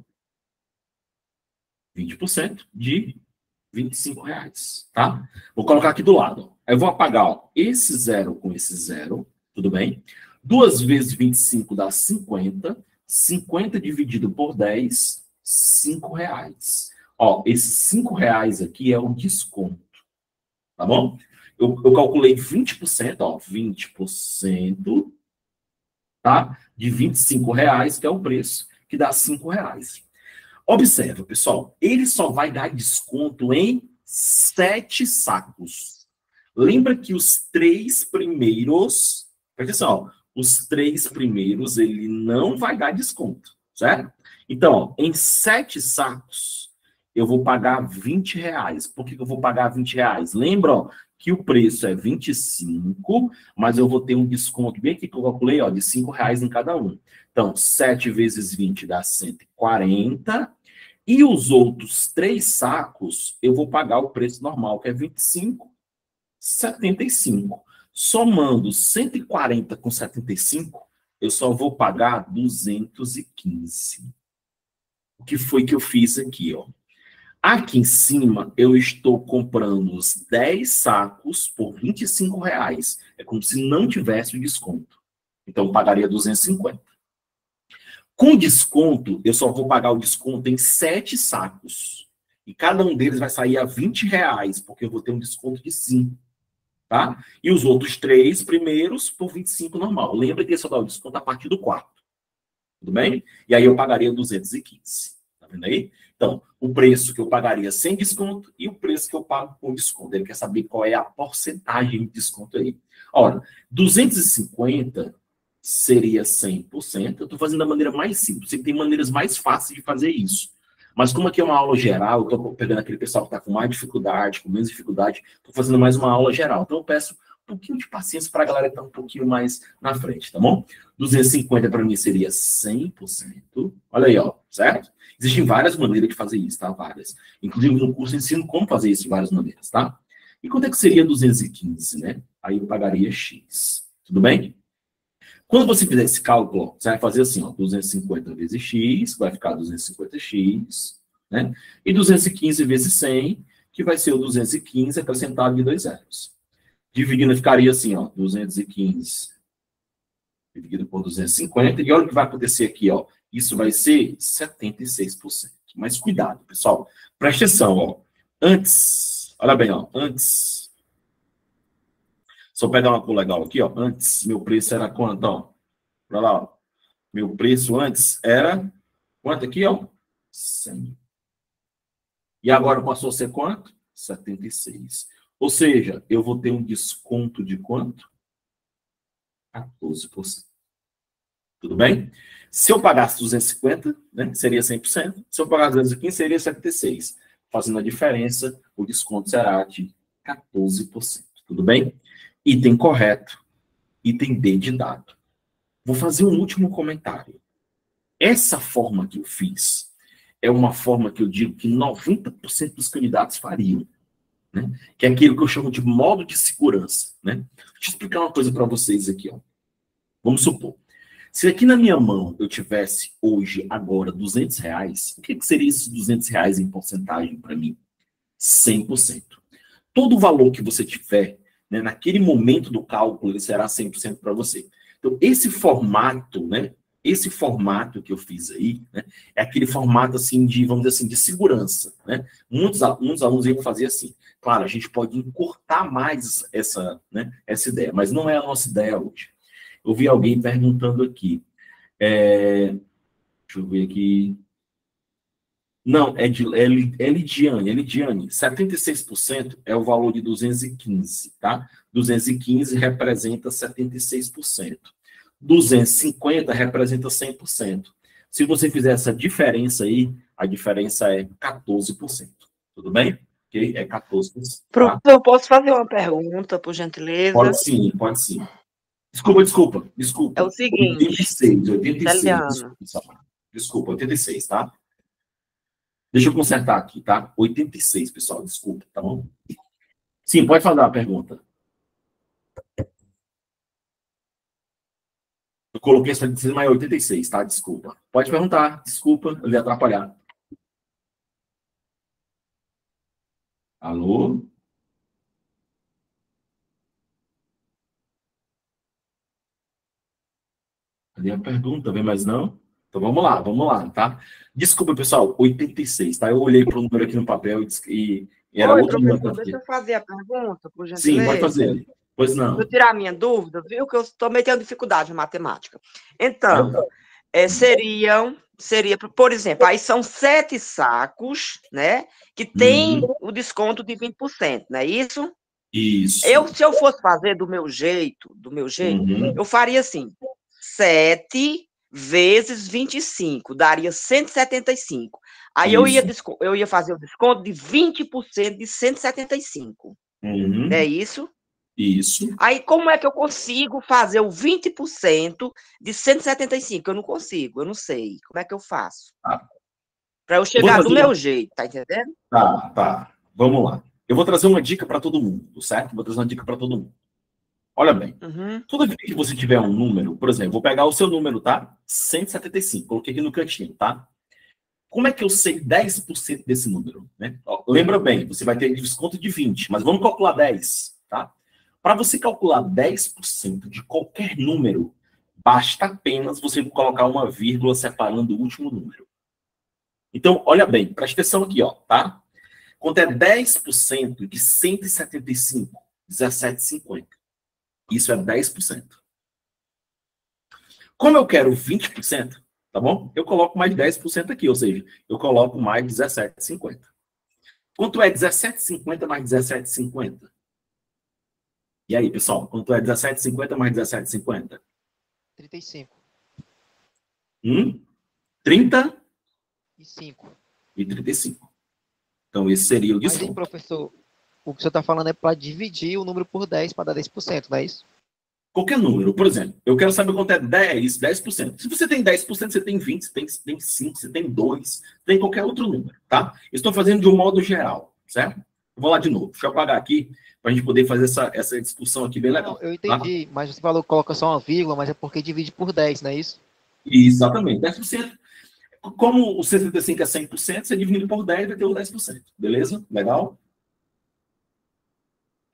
20% de 25 reais, tá? Vou colocar aqui do lado. Eu vou apagar, ó, esse zero com esse zero, tudo bem? Duas vezes 25 dá 50. 50 dividido por 10, 5 reais. Ó, esses 5 reais aqui é o desconto, tá bom? Eu, eu calculei 20%, ó, 20%, tá? De 25 reais, que é o preço, que dá 5 reais. Observa, pessoal, ele só vai dar desconto em sete sacos. Lembra que os três primeiros, presta atenção, os três primeiros ele não vai dar desconto, certo? Então, em sete sacos, eu vou pagar 20 reais. Por que eu vou pagar 20 reais? Lembra que o preço é 25, mas eu vou ter um desconto bem aqui que eu calculei, ó, de 5 reais em cada um. Então, 7 vezes 20 dá 140. E os outros três sacos, eu vou pagar o preço normal, que é 25, 75. Somando 140 com 75, eu só vou pagar 215. O que foi que eu fiz aqui, ó? Aqui em cima, eu estou comprando os 10 sacos por 25 reais. É como se não tivesse o desconto. Então, eu pagaria 250. Com desconto, eu só vou pagar o desconto em 7 sacos. E cada um deles vai sair a 20 reais, porque eu vou ter um desconto de 5. Tá? E os outros três primeiros por 25 normal. Lembra que só dá o desconto a partir do quarto. Tudo bem? E aí eu pagaria 215. Tá vendo aí? Então, o preço que eu pagaria sem desconto e o preço que eu pago com desconto. Ele quer saber qual é a porcentagem de desconto aí. Ora, 250 seria 100%. Eu estou fazendo da maneira mais simples. Você tem maneiras mais fáceis de fazer isso. Mas como aqui é uma aula geral, eu estou pegando aquele pessoal que está com mais dificuldade, com menos dificuldade, estou fazendo mais uma aula geral. Então eu peço um pouquinho de paciência para a galera estar tá um pouquinho mais na frente, tá bom? 250 para mim seria 100%. Olha aí, ó, certo? Existem várias maneiras de fazer isso, tá? Várias. Inclusive no curso ensino como fazer isso de várias maneiras, tá? E quanto é que seria 215, né? Aí eu pagaria X. Tudo bem? Quando você fizer esse cálculo, você vai fazer assim, ó, 250 vezes X, vai ficar 250X, né? E 215 vezes 100, que vai ser o 215 acrescentado de dois zeros. Dividindo, ficaria assim, ó, 215 dividido por 250, e olha o que vai acontecer aqui, ó. Isso vai ser 76%. Mas cuidado, pessoal. Preste atenção, ó. Antes, olha bem, ó. Antes. Só pegar uma cor legal aqui, ó. Antes, meu preço era quanto, ó? Olha lá, ó. Meu preço antes era quanto aqui, ó? 100. E agora passou a ser quanto? 76. Ou seja, eu vou ter um desconto de quanto? 14%. Tudo bem? Se eu pagasse 250, né, seria 100%. Se eu pagasse 215, seria 76%. Fazendo a diferença, o desconto será de 14%. Tudo bem? Item correto. Item D de dado. Vou fazer um último comentário. Essa forma que eu fiz é uma forma que eu digo que 90% dos candidatos fariam. Né? Que é aquilo que eu chamo de modo de segurança. Né? Deixa eu explicar uma coisa para vocês aqui. Ó. Vamos supor, se aqui na minha mão eu tivesse hoje, agora, 200 reais, o que, que seria esses 200 reais em porcentagem para mim? 100%. Todo o valor que você tiver, né, naquele momento do cálculo, ele será 100% para você. Então, esse formato, né, esse formato que eu fiz aí, né, é aquele formato assim de, vamos dizer assim, de segurança, né? Muitos, muitos alunos iam fazer assim. Claro, a gente pode encurtar mais essa, né, essa ideia, mas não é a nossa ideia hoje. Eu vi alguém perguntando aqui. É, deixa eu ver aqui. Não, é, de, é, é Lidiane, é Lidiane. 76% é o valor de 215, tá? 215 representa 76%. 250 representa 100%. Se você fizer essa diferença aí, a diferença é 14%. Tudo bem? Ok? É 14%. Tá? Professor, eu posso fazer uma pergunta, por gentileza? Pode sim, pode sim. Desculpa, desculpa, desculpa. É o seguinte. 86, 86. Desculpa, 86, tá? Deixa eu consertar aqui, tá? 86, pessoal, desculpa, tá bom? Sim, pode fazer a pergunta. Eu coloquei essa de mais 86, tá? Desculpa. Pode perguntar, desculpa, eu ia atrapalhar. Alô? Cadê a pergunta? Vem mais não? Então vamos lá, vamos lá, tá? Desculpa, pessoal, 86, tá? Eu olhei para o número aqui no papel e, e era Oi, outro número. Deixa eu fazer a pergunta, por gentileza. Sim, pode fazer. Pois não. Vou tirar a minha dúvida, viu? Que eu estou metendo dificuldade em matemática. Então, é, seriam, seria, por exemplo, aí são sete sacos, né? Que tem uhum. o desconto de 20%, não é isso? Isso. Eu, se eu fosse fazer do meu jeito, do meu jeito, uhum. eu faria assim: sete vezes 25, daria 175. Aí eu ia, eu ia fazer o desconto de 20% de 175. Uhum. É isso? Isso. Aí, como é que eu consigo fazer o 20% de 175? Eu não consigo, eu não sei. Como é que eu faço? Tá. Para eu chegar do meu jeito, tá entendendo? Tá, tá. Vamos lá. Eu vou trazer uma dica para todo mundo, certo? Vou trazer uma dica para todo mundo. Olha bem. Uhum. Toda vez que você tiver um número, por exemplo, vou pegar o seu número, tá? 175. Coloquei aqui no cantinho, tá? Como é que eu sei 10% desse número? Né? Lembra bem, você vai ter desconto de 20, mas vamos calcular 10, tá? Para você calcular 10% de qualquer número, basta apenas você colocar uma vírgula separando o último número. Então, olha bem, presta atenção aqui, ó, tá? Quanto é 10% de 175? 17,50. Isso é 10%. Como eu quero 20%, tá bom? Eu coloco mais 10% aqui, ou seja, eu coloco mais 17,50. Quanto é 17,50 mais 17,50? E aí, pessoal, quanto é 17,50 mais 17,50? 35. Hum? 30? E 5. E 35. Então, esse seria o desconto. Mas, professor, o que você está falando é para dividir o número por 10 para dar 10%, não é isso? Qualquer número. Por exemplo, eu quero saber quanto é 10, 10%. Se você tem 10%, você tem 20%, você tem, tem 5%, você tem 2%, tem qualquer outro número, tá? Estou fazendo de um modo geral, certo? Vou lá de novo. Deixa eu apagar aqui para a gente poder fazer essa, essa discussão aqui bem legal. Não, eu entendi, tá? mas você falou que coloca só uma vírgula, mas é porque divide por 10, não é isso? Exatamente, 10%. Como o 65 é 100%, você divide por 10 vai ter o 10%. Beleza? Legal?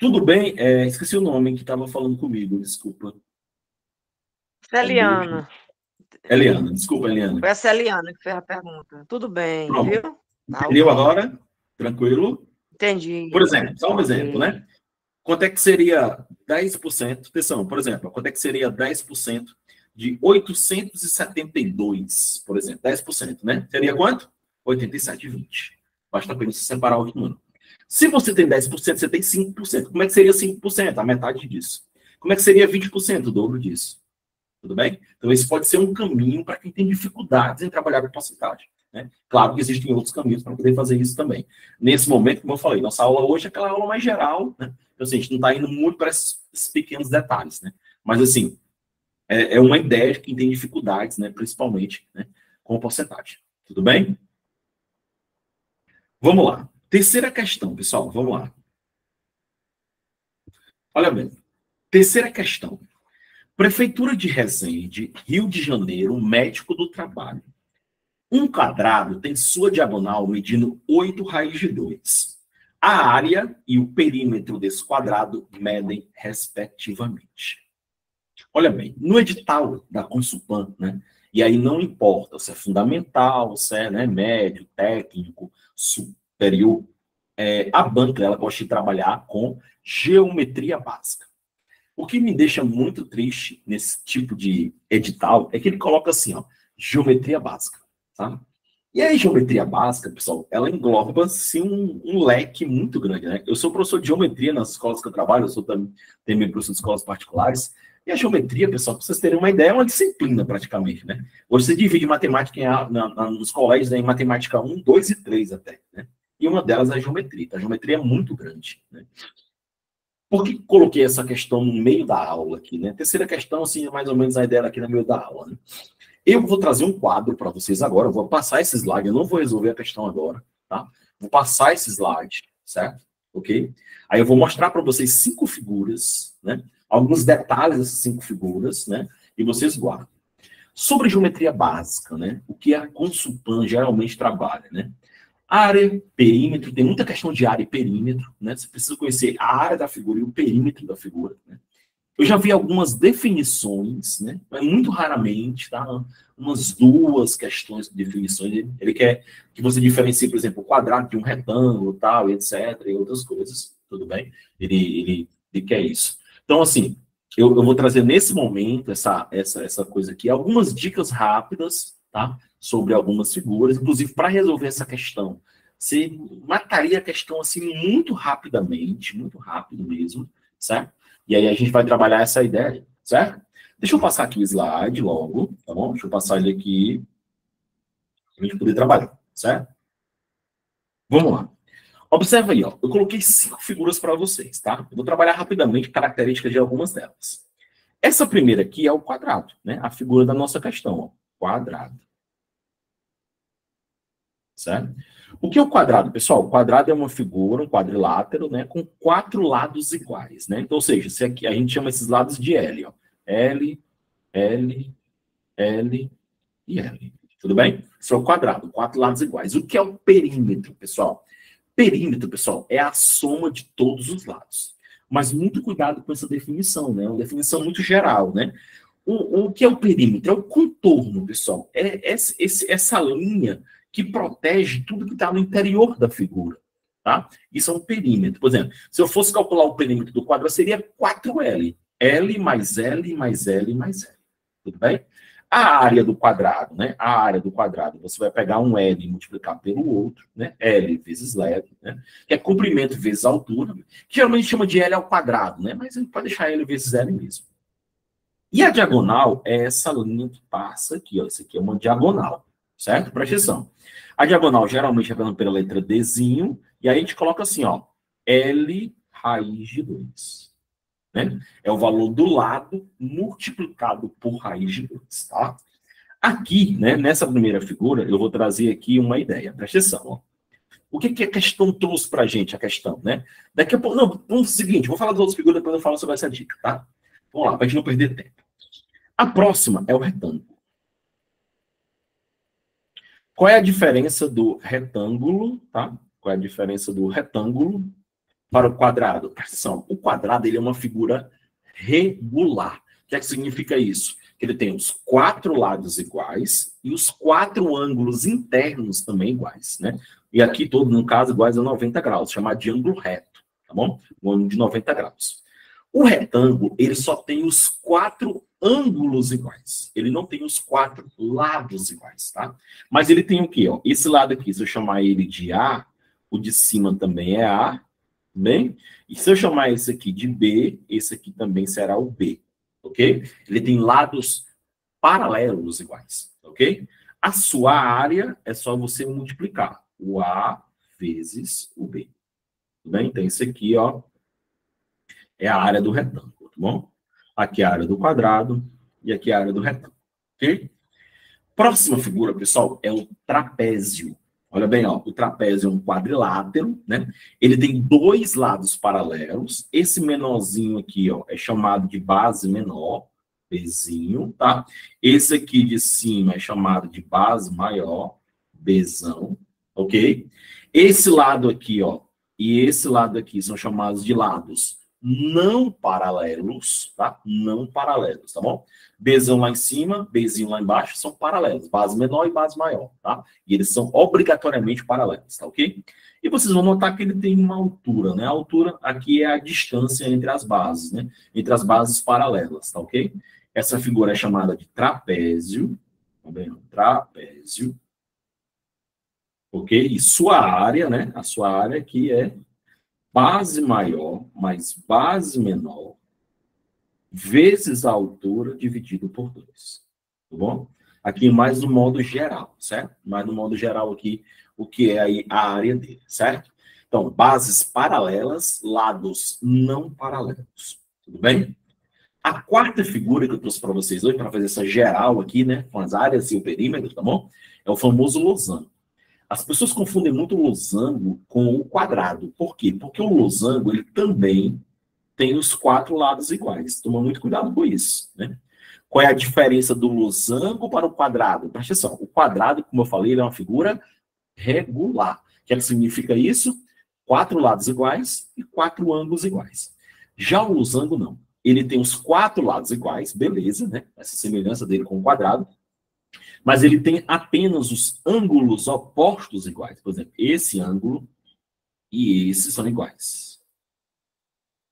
Tudo bem? É, esqueci o nome que estava falando comigo, desculpa. Eliana. Eliana, desculpa, Eliana. Foi a Celiana que fez a pergunta. Tudo bem, Pronto. viu? Tá Entendeu agora? Tranquilo? Entendi. Por exemplo, só um exemplo, né? Quanto é que seria 10%? Atenção, por exemplo, quanto é que seria 10% de 872, por exemplo? 10%, né? Seria quanto? 87,20. Basta apenas separar o número. Se você tem 10%, você tem 5%. Como é que seria 5%? A metade disso. Como é que seria 20%? O dobro disso. Tudo bem? Então, esse pode ser um caminho para quem tem dificuldades em trabalhar com porcentagem. Né? Claro que existem outros caminhos para poder fazer isso também. Nesse momento, como eu falei, nossa aula hoje é aquela aula mais geral, né? Então, assim, a gente não está indo muito para esses pequenos detalhes, né? Mas, assim, é, é uma ideia de quem tem dificuldades, né? Principalmente né? com porcentagem. Tudo bem? Vamos lá. Terceira questão, pessoal, vamos lá. Olha bem. Terceira questão. Prefeitura de Resende, Rio de Janeiro, médico do trabalho. Um quadrado tem sua diagonal medindo 8 raios de 2. A área e o perímetro desse quadrado medem respectivamente. Olha bem, no edital da Consulpan, né, e aí não importa se é fundamental, se é né, médio, técnico, superior, é, a banca ela gosta de trabalhar com geometria básica. O que me deixa muito triste nesse tipo de edital é que ele coloca assim, ó, geometria básica. Tá? E a geometria básica, pessoal, ela engloba assim, um, um, leque muito grande. Né? Eu sou professor de geometria nas escolas que eu trabalho, eu sou também, também professor de escolas particulares. E a geometria, pessoal, para vocês terem uma ideia, é uma disciplina praticamente. Né? Hoje você divide matemática em, na, na, nos colégios né, em matemática 1, 2 e 3 até. Né? E uma delas é a geometria. A geometria é muito grande. Né? Por que coloquei essa questão no meio da aula aqui? Né? Terceira questão, assim, mais ou menos a ideia aqui no meio da aula. Né? Eu vou trazer um quadro para vocês agora, eu vou passar esse slide, eu não vou resolver a questão agora, tá? Vou passar esse slide, certo? Ok? Aí eu vou mostrar para vocês cinco figuras, né? Alguns detalhes dessas cinco figuras, né? E vocês guardam. Sobre geometria básica, né? O que a Consulpan geralmente trabalha, né? Área, perímetro, tem muita questão de área e perímetro, né? Você precisa conhecer a área da figura e o perímetro da figura, né? Eu já vi algumas definições, né? Mas muito raramente, tá? Umas duas questões de definições. Ele quer que você diferencie, por exemplo, o quadrado de um retângulo, tal, etc, e outras coisas. Tudo bem? Ele, ele, ele quer isso. Então, assim, eu, eu vou trazer nesse momento essa, essa, essa coisa aqui, algumas dicas rápidas, tá? Sobre algumas figuras, inclusive para resolver essa questão. Você mataria a questão assim muito rapidamente, muito rápido mesmo, certo? E aí a gente vai trabalhar essa ideia, certo? Deixa eu passar aqui o slide logo, tá bom? Deixa eu passar ele aqui para a gente poder trabalhar, certo? Vamos lá. Observa aí, ó. Eu coloquei cinco figuras para vocês, tá? Eu vou trabalhar rapidamente características de algumas delas. Essa primeira aqui é o quadrado, né? A figura da nossa questão, ó. Quadrado. Certo? O que é o quadrado, pessoal? O quadrado é uma figura, um quadrilátero, né, com quatro lados iguais, né? Então, ou seja, se aqui, a gente chama esses lados de L, ó. L, L, L e L. Tudo bem? Isso é o quadrado, quatro lados iguais. O que é o perímetro, pessoal? Perímetro, pessoal, é a soma de todos os lados. Mas muito cuidado com essa definição, né? É uma definição muito geral, né? O, o que é o perímetro? É o contorno, pessoal. É esse, essa linha que protege tudo que está no interior da figura. Tá? Isso é um perímetro. Por exemplo, se eu fosse calcular o perímetro do quadrado, seria 4L. L mais L mais L mais L. Tudo bem? A área do quadrado, né? A área do quadrado, você vai pegar um L e multiplicar pelo outro, né? L vezes L, né? Que é comprimento vezes altura, que geralmente chama de L ao quadrado, né? Mas a gente pode deixar L vezes L mesmo. E a diagonal é essa linha que passa aqui, ó. Isso aqui é uma diagonal, certo? Presta atenção. A diagonal geralmente é pela letra Dzinho, e aí a gente coloca assim, ó, L raiz de 2. Né? É o valor do lado multiplicado por raiz de 2, tá? Aqui, né, nessa primeira figura, eu vou trazer aqui uma ideia. Presta atenção, ó. O que, que a questão trouxe para a gente, a questão, né? Daqui a pouco, não, vamos seguinte, vou falar das outras figuras, depois eu falo sobre essa dica, tá? Vamos lá, para a gente não perder tempo. A próxima é o retângulo. Qual é a diferença do retângulo, tá? Qual é a diferença do retângulo para o quadrado? Atenção, o quadrado ele é uma figura regular. O que, é que significa isso? Que ele tem os quatro lados iguais e os quatro ângulos internos também iguais, né? E aqui todo, no caso, iguais a 90 graus, chamado de ângulo reto, tá bom? Um ângulo de 90 graus. O retângulo, ele só tem os quatro ângulos iguais. Ele não tem os quatro lados iguais, tá? Mas ele tem o quê? Ó? Esse lado aqui, se eu chamar ele de A, o de cima também é A, bem? E se eu chamar esse aqui de B, esse aqui também será o B, ok? Ele tem lados paralelos iguais, ok? A sua área é só você multiplicar o A vezes o B. Tudo bem? Então, esse aqui, ó, é a área do retângulo, tá bom? Aqui é a área do quadrado e aqui é a área do retângulo. Ok? Próxima figura, pessoal, é o trapézio. Olha bem, ó, o trapézio é um quadrilátero, né? Ele tem dois lados paralelos. Esse menorzinho aqui, ó, é chamado de base menor, Bzinho, tá? Esse aqui de cima é chamado de base maior, Bzão, ok? Esse lado aqui, ó, e esse lado aqui são chamados de lados não paralelos, tá? Não paralelos, tá bom? Bzão lá em cima, Bzinho lá embaixo são paralelos, base menor e base maior, tá? E eles são obrigatoriamente paralelos, tá ok? E vocês vão notar que ele tem uma altura, né? A altura aqui é a distância entre as bases, né? Entre as bases paralelas, tá ok? Essa figura é chamada de trapézio, tá vendo? Trapézio, ok? E sua área, né? A sua área aqui é base maior mais base menor vezes a altura dividido por 2. Tá bom? Aqui mais no modo geral, certo? Mais no modo geral aqui, o que é aí a área dele, certo? Então, bases paralelas, lados não paralelos. Tudo bem? A quarta figura que eu trouxe para vocês hoje, para fazer essa geral aqui, né, com as áreas e o perímetro, tá bom? É o famoso losango. As pessoas confundem muito o losango com o quadrado. Por quê? Porque o losango, ele também tem os quatro lados iguais. Toma muito cuidado com isso, né? Qual é a diferença do losango para o quadrado? Presta atenção. O quadrado, como eu falei, é uma figura regular. O que, é que significa isso? Quatro lados iguais e quatro ângulos iguais. Já o losango, não. Ele tem os quatro lados iguais, beleza, né? Essa semelhança dele com o quadrado. Mas ele tem apenas os ângulos opostos iguais. Por exemplo, esse ângulo e esse são iguais.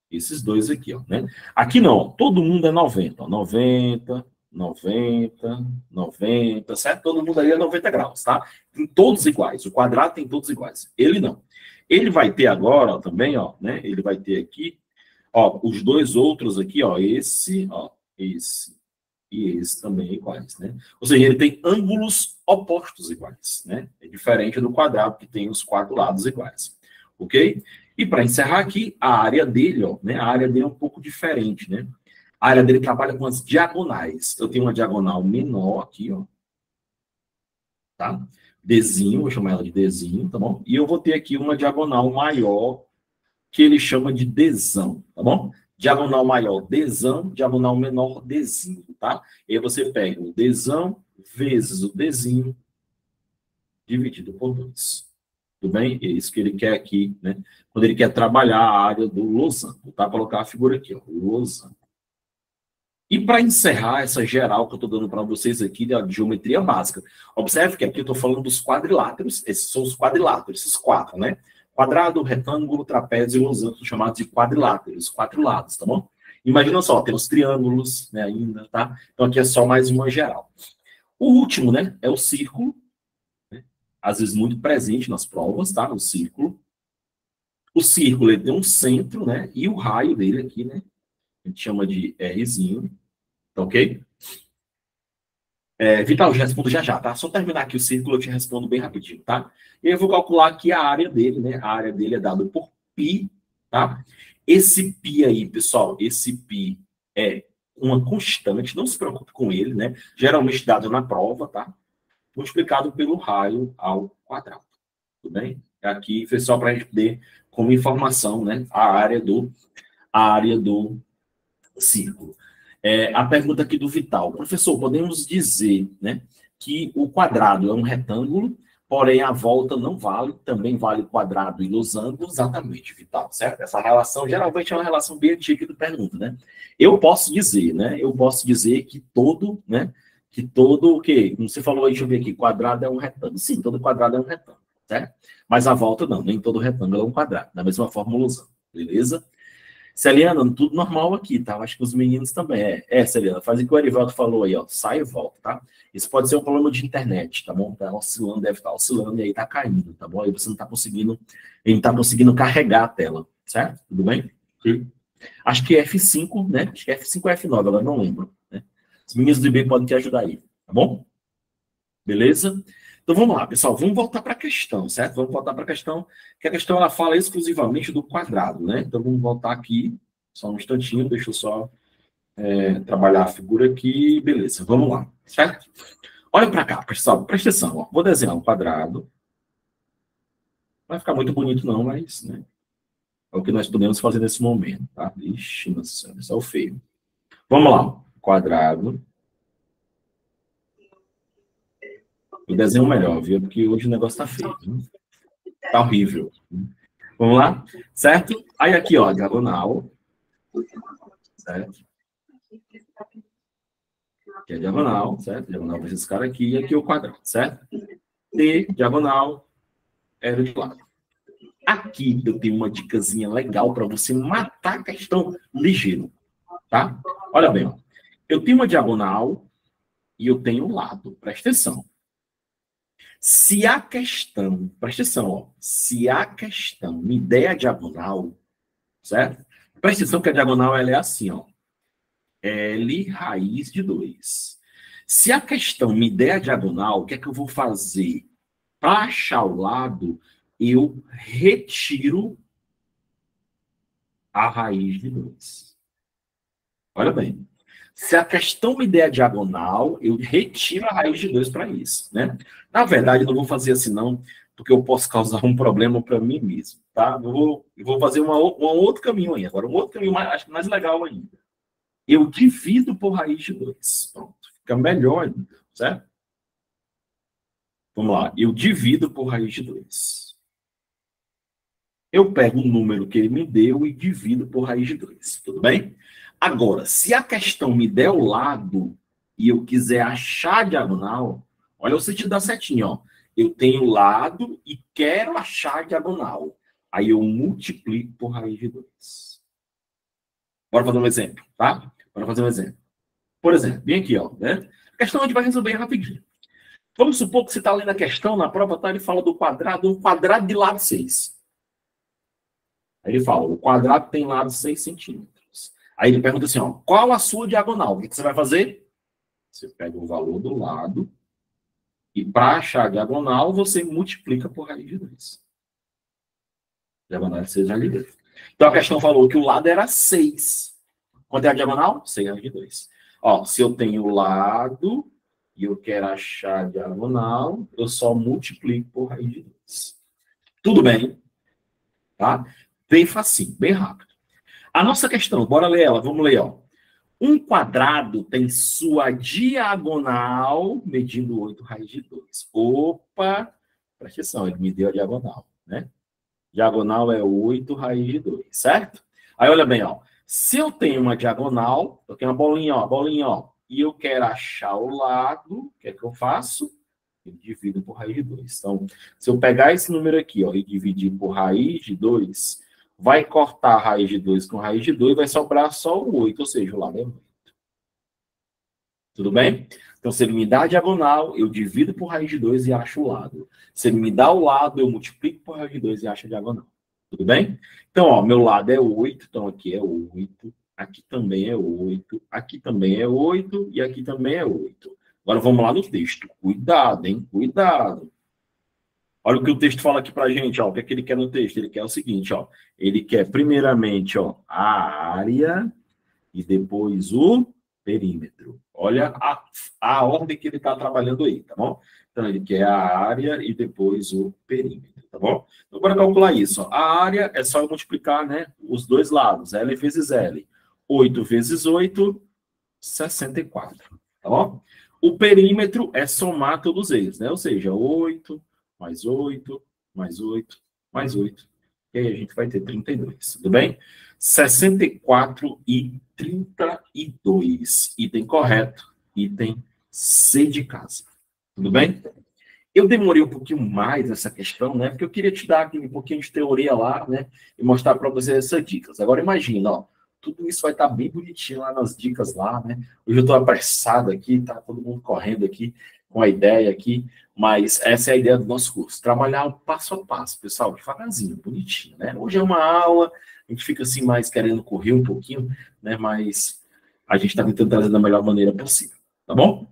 Esses dois aqui, ó, né? Aqui não, todo mundo é 90, ó, 90, 90, 90, certo? Todo mundo aí é 90 graus, tá? Tem todos iguais, o quadrado tem todos iguais. Ele não. Ele vai ter agora, ó, também, ó, né? Ele vai ter aqui, ó, os dois outros aqui, ó, esse, ó, esse e esse também iguais, né? Ou seja, ele tem ângulos opostos iguais, né? É diferente do quadrado que tem os quatro lados iguais, ok? E para encerrar aqui, a área dele, ó, né? A área dele é um pouco diferente, né? A área dele trabalha com as diagonais. Eu tenho uma diagonal menor aqui, ó. Tá? Dzinho, vou chamar ela de Dzinho, tá bom? E eu vou ter aqui uma diagonal maior, que ele chama de Dzão, tá bom? Diagonal maior, Dzão, diagonal menor, Dzinho, tá? E aí você pega o Dzão vezes o Dzinho, dividido por 2. Tudo bem? É isso que ele quer aqui, né? Quando ele quer trabalhar a área do losango, tá? Colocar a figura aqui, ó, losango. E para encerrar essa geral que eu estou dando para vocês aqui da geometria básica, observe que aqui eu estou falando dos quadriláteros, esses são os quadriláteros, esses quatro, né? Quadrado, retângulo, trapézio e losango, chamados de quadriláteros, quatro lados, tá bom? Imagina só, tem os triângulos, né, ainda, tá? Então aqui é só mais uma geral. O último, né, é o círculo, às vezes muito presente nas provas, tá? O círculo. O círculo ele tem um centro, né? E o raio dele aqui, né? A gente chama de Rzinho, tá ok? É, Vital, já respondo já já, tá? Só terminar aqui o círculo, eu te respondo bem rapidinho, tá? E eu vou calcular aqui a área dele, né? A área dele é dada por π, tá? Esse π aí, pessoal, esse π é uma constante, não se preocupe com ele, né? Geralmente dado na prova, tá? multiplicado pelo raio ao quadrado. Tudo bem? Aqui foi só para a gente ter como informação né, a área do, a área do círculo. É, a pergunta aqui do Vital. Professor, podemos dizer né, que o quadrado é um retângulo, porém a volta não vale, também vale quadrado e losango, exatamente, Vital, certo? Essa relação geralmente é uma relação bem antiga do pergunta, né? Eu posso dizer, né? Eu posso dizer que todo, né? que todo o quê? Como você falou aí, deixa eu ver aqui, quadrado é um retângulo. Sim, todo quadrado é um retângulo, certo? Mas a volta não, nem todo retângulo é um quadrado. Da mesma forma, usando, beleza? Celiana, tudo normal aqui, tá? Acho que os meninos também. É, é Celiana, faz o que o Erivaldo falou aí, ó. Sai e volta, tá? Isso pode ser um problema de internet, tá bom? Tá oscilando, deve estar tá oscilando e aí tá caindo, tá bom? Aí você não tá conseguindo, ele não tá conseguindo carregar a tela, certo? Tudo bem? Sim. Acho que F5, né? Acho que F5 ou F9, agora não lembro. Os meninos do IB podem te ajudar aí, tá bom? Beleza? Então vamos lá, pessoal, vamos voltar para a questão, certo? Vamos voltar para a questão, que a questão ela fala exclusivamente do quadrado, né? Então vamos voltar aqui, só um instantinho, deixa eu só é, trabalhar a figura aqui, beleza, vamos lá, certo? Olha para cá, pessoal, presta atenção, ó. vou desenhar um quadrado. Vai ficar muito bonito não, mas, né? É o que nós podemos fazer nesse momento, tá? Ixi, nossa, isso é o feio. Vamos lá quadrado. O desenho melhor, viu? Porque hoje o negócio tá feio. Né? Tá horrível. Vamos lá? Certo? Aí aqui, ó, diagonal. Certo? Aqui é diagonal, certo? Diagonal para esse cara aqui. E aqui o quadrado, certo? T, diagonal, R de lado. Aqui eu tenho uma dicasinha legal para você matar a questão ligeiro, tá? Olha bem, ó. Eu tenho uma diagonal e eu tenho um lado. Presta atenção. Se a questão, presta atenção, ó, se a questão me der a diagonal, certo? Presta atenção que a diagonal ela é assim, ó. L raiz de 2. Se a questão me der a diagonal, o que é que eu vou fazer? Para achar o lado, eu retiro a raiz de 2. Olha bem. Se a questão me der a diagonal, eu retiro a raiz de 2 para isso, né? Na verdade, não vou fazer assim, não, porque eu posso causar um problema para mim mesmo, tá? Eu vou, eu vou fazer uma, um outro caminho aí. Agora, um outro caminho mais, acho mais legal ainda. Eu divido por raiz de 2. Pronto. Fica melhor ainda, certo? Vamos lá. Eu divido por raiz de 2. Eu pego o número que ele me deu e divido por raiz de 2. Tudo bem? Agora, se a questão me der o lado e eu quiser achar a diagonal, olha o sentido da setinha, ó. Eu tenho lado e quero achar a diagonal. Aí eu multiplico por raiz de 2. Bora fazer um exemplo, tá? Bora fazer um exemplo. Por exemplo, bem aqui, ó, né? A questão a gente vai resolver rapidinho. Vamos supor que você está lendo a questão, na prova tá, ele fala do quadrado, um quadrado de lado 6. Aí ele fala, o quadrado tem lado 6 centímetros. Aí ele pergunta assim, ó, qual a sua diagonal? O que você vai fazer? Você pega o valor do lado e para achar a diagonal, você multiplica por raiz de 2. Diagonal de 6 raiz de 2. Então a questão falou que o lado era 6. Quanto é a diagonal? 6 raiz de 2. Ó, se eu tenho o lado e eu quero achar a diagonal, eu só multiplico por raiz de 2. Tudo bem? Tá? Bem facinho, bem rápido. A nossa questão, bora ler ela, vamos ler, ó. Um quadrado tem sua diagonal medindo 8 raiz de 2. Opa! Presta atenção, ele me deu a diagonal, né? Diagonal é 8 raiz de 2, certo? Aí olha bem, ó. Se eu tenho uma diagonal, eu tenho uma bolinha, ó, bolinha, ó e eu quero achar o lado, o que é que eu faço? Eu divido por raiz de 2. Então, se eu pegar esse número aqui ó, e dividir por raiz de 2, vai cortar a raiz de 2 com raiz de 2, vai sobrar só o 8, ou seja, o lado é 8. Tudo bem? Então, se ele me dá a diagonal, eu divido por raiz de 2 e acho o lado. Se ele me dá o lado, eu multiplico por raiz de 2 e acho a diagonal. Tudo bem? Então, ó, meu lado é 8, então aqui é 8 aqui também é 8, aqui também é 8 e aqui também é 8. Agora vamos lá no texto. Cuidado, hein? Cuidado. Olha o que o texto fala aqui para gente, ó. O que é que ele quer no texto? Ele quer o seguinte, ó. Ele quer primeiramente, ó, a área e depois o perímetro. Olha a, a ordem que ele está trabalhando aí, tá bom? Então ele quer a área e depois o perímetro, tá bom? Então bora calcular isso. Ó. A área é só multiplicar, né, os dois lados, L vezes L. 8 vezes 8, 64. Tá bom? O perímetro é somar todos eles, né? Ou seja, 8 mais 8, mais 8, mais 8. E aí a gente vai ter 32, tudo bem? 64 e 32. Item correto, item C de casa. Tudo bem? Eu demorei um pouquinho mais nessa questão, né? Porque eu queria te dar aqui um pouquinho de teoria lá, né? E mostrar para vocês essas dicas. Agora imagina, ó tudo isso vai estar bem bonitinho lá nas dicas lá, né? Hoje eu estou apressado aqui, tá todo mundo correndo aqui com a ideia aqui, mas essa é a ideia do nosso curso, trabalhar passo a passo, pessoal, devagarzinho, bonitinho, né? Hoje é uma aula, a gente fica assim mais querendo correr um pouquinho, né? Mas a gente está tentando trazer da melhor maneira possível, tá bom?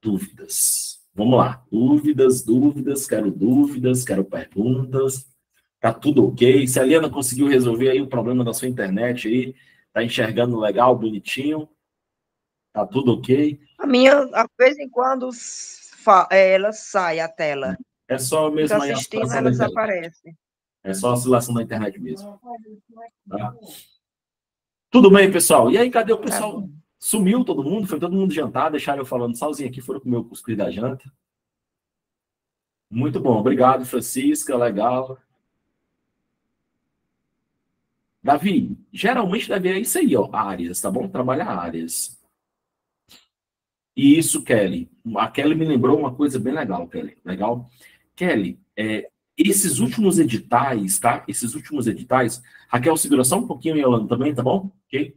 Dúvidas. Vamos lá. Dúvidas, dúvidas, quero dúvidas, quero perguntas. Tá tudo ok. Se a Liana conseguiu resolver aí o problema da sua internet aí, tá enxergando legal, bonitinho, tá tudo ok. A minha, de vez em quando, é, ela sai a tela. É só mesmo aí assistindo, ela desaparece. É só a oscilação da internet mesmo. Tá? Tudo bem, pessoal? E aí, cadê o tá pessoal? Tá Sumiu todo mundo? Foi todo mundo jantar? Deixaram eu falando sozinho aqui, foram comer o cuscuz da janta. Muito bom, obrigado, Francisca, legal. Davi, geralmente deve é isso aí, ó, áreas, tá bom? Trabalhar áreas. E isso, Kelly. A Kelly me lembrou uma coisa bem legal, Kelly. Legal? Kelly, é, esses últimos editais, tá? Esses últimos editais, Raquel, segura só um pouquinho, Yolanda, também, tá bom? Ok?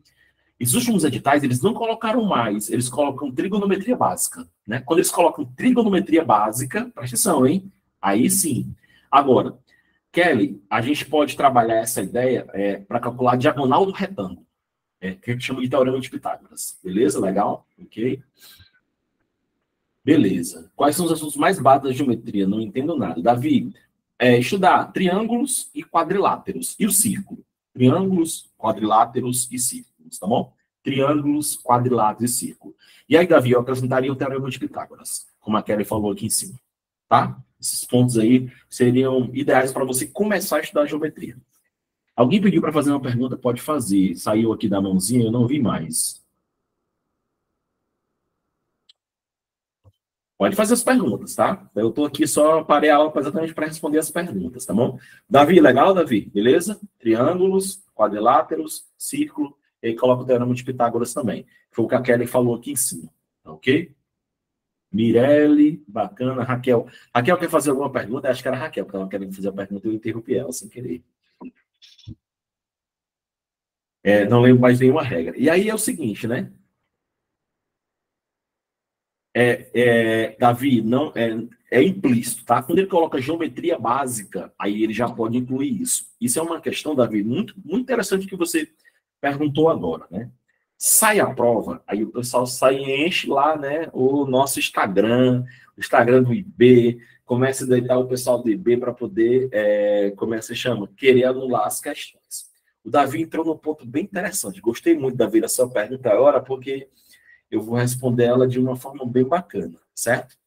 Esses últimos editais, eles não colocaram mais, eles colocam trigonometria básica, né? Quando eles colocam trigonometria básica, presta atenção, hein? Aí sim. Agora, Kelly, a gente pode trabalhar essa ideia é, para calcular a diagonal do retângulo, é, que a gente chama de teorema de Pitágoras. Beleza? Legal? Ok? Beleza. Quais são os assuntos mais básicos da geometria? Não entendo nada. Davi, é, estudar triângulos e quadriláteros. E o círculo? Triângulos, quadriláteros e círculos, tá bom? triângulos, quadriláteros e círculo. E aí, Davi, eu acrescentaria o teorema de Pitágoras, como a Kelly falou aqui em cima. Tá? Esses pontos aí seriam ideais para você começar a estudar geometria. Alguém pediu para fazer uma pergunta, pode fazer. Saiu aqui da mãozinha, eu não vi mais. Pode fazer as perguntas, tá? Eu estou aqui só parei a aula exatamente para responder as perguntas, tá bom? Davi, legal, Davi? Beleza? Triângulos, quadriláteros, círculo, e aí coloca o teorema de Pitágoras também. Foi o que a Kelly falou aqui em cima, tá ok? Mirelle, bacana. Raquel. Raquel quer fazer alguma pergunta? Acho que era Raquel que estava querendo fazer a pergunta eu interrompi ela sem querer. É, não lembro mais nenhuma regra. E aí é o seguinte, né? É, é, Davi, não é, é implícito, tá? Quando ele coloca geometria básica, aí ele já pode incluir isso. Isso é uma questão, Davi, muito, muito interessante que você perguntou agora, né? Sai a prova, aí o pessoal sai e enche lá, né, o nosso Instagram, o Instagram do IB, começa a deitar o pessoal do IB para poder, é, como é que se chama? Querer anular as questões. O Davi entrou num ponto bem interessante. Gostei muito, Davi, da sua pergunta agora, porque eu vou responder ela de uma forma bem bacana, certo?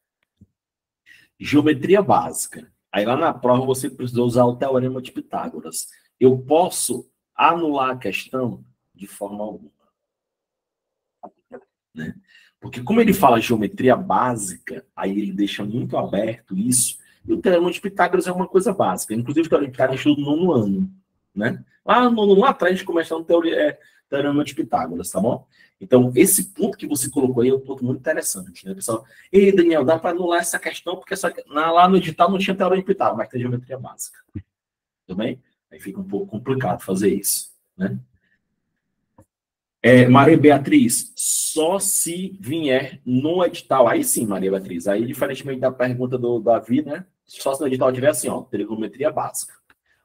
Geometria básica. Aí lá na prova você precisa usar o teorema de Pitágoras. Eu posso anular a questão de forma alguma. Né? Porque como ele fala geometria básica, aí ele deixa muito aberto isso, e o teorema de Pitágoras é uma coisa básica. Inclusive, o teorema de Pitágoras estuda no nono ano. Né? Lá, no, lá atrás, a gente começa no teoria, é, teorema de Pitágoras, tá bom? Então, esse ponto que você colocou aí é um ponto muito interessante, né, pessoal? Ei, Daniel, dá para anular essa questão, porque essa, na, lá no edital não tinha teorema de Pitágoras, mas tem geometria básica. Tudo bem? Aí fica um pouco complicado fazer isso, né? É, Maria Beatriz, só se vier no edital. Aí sim, Maria Beatriz. Aí, diferentemente da pergunta do Davi, né? Só se no edital tiver assim, ó, trigonometria básica.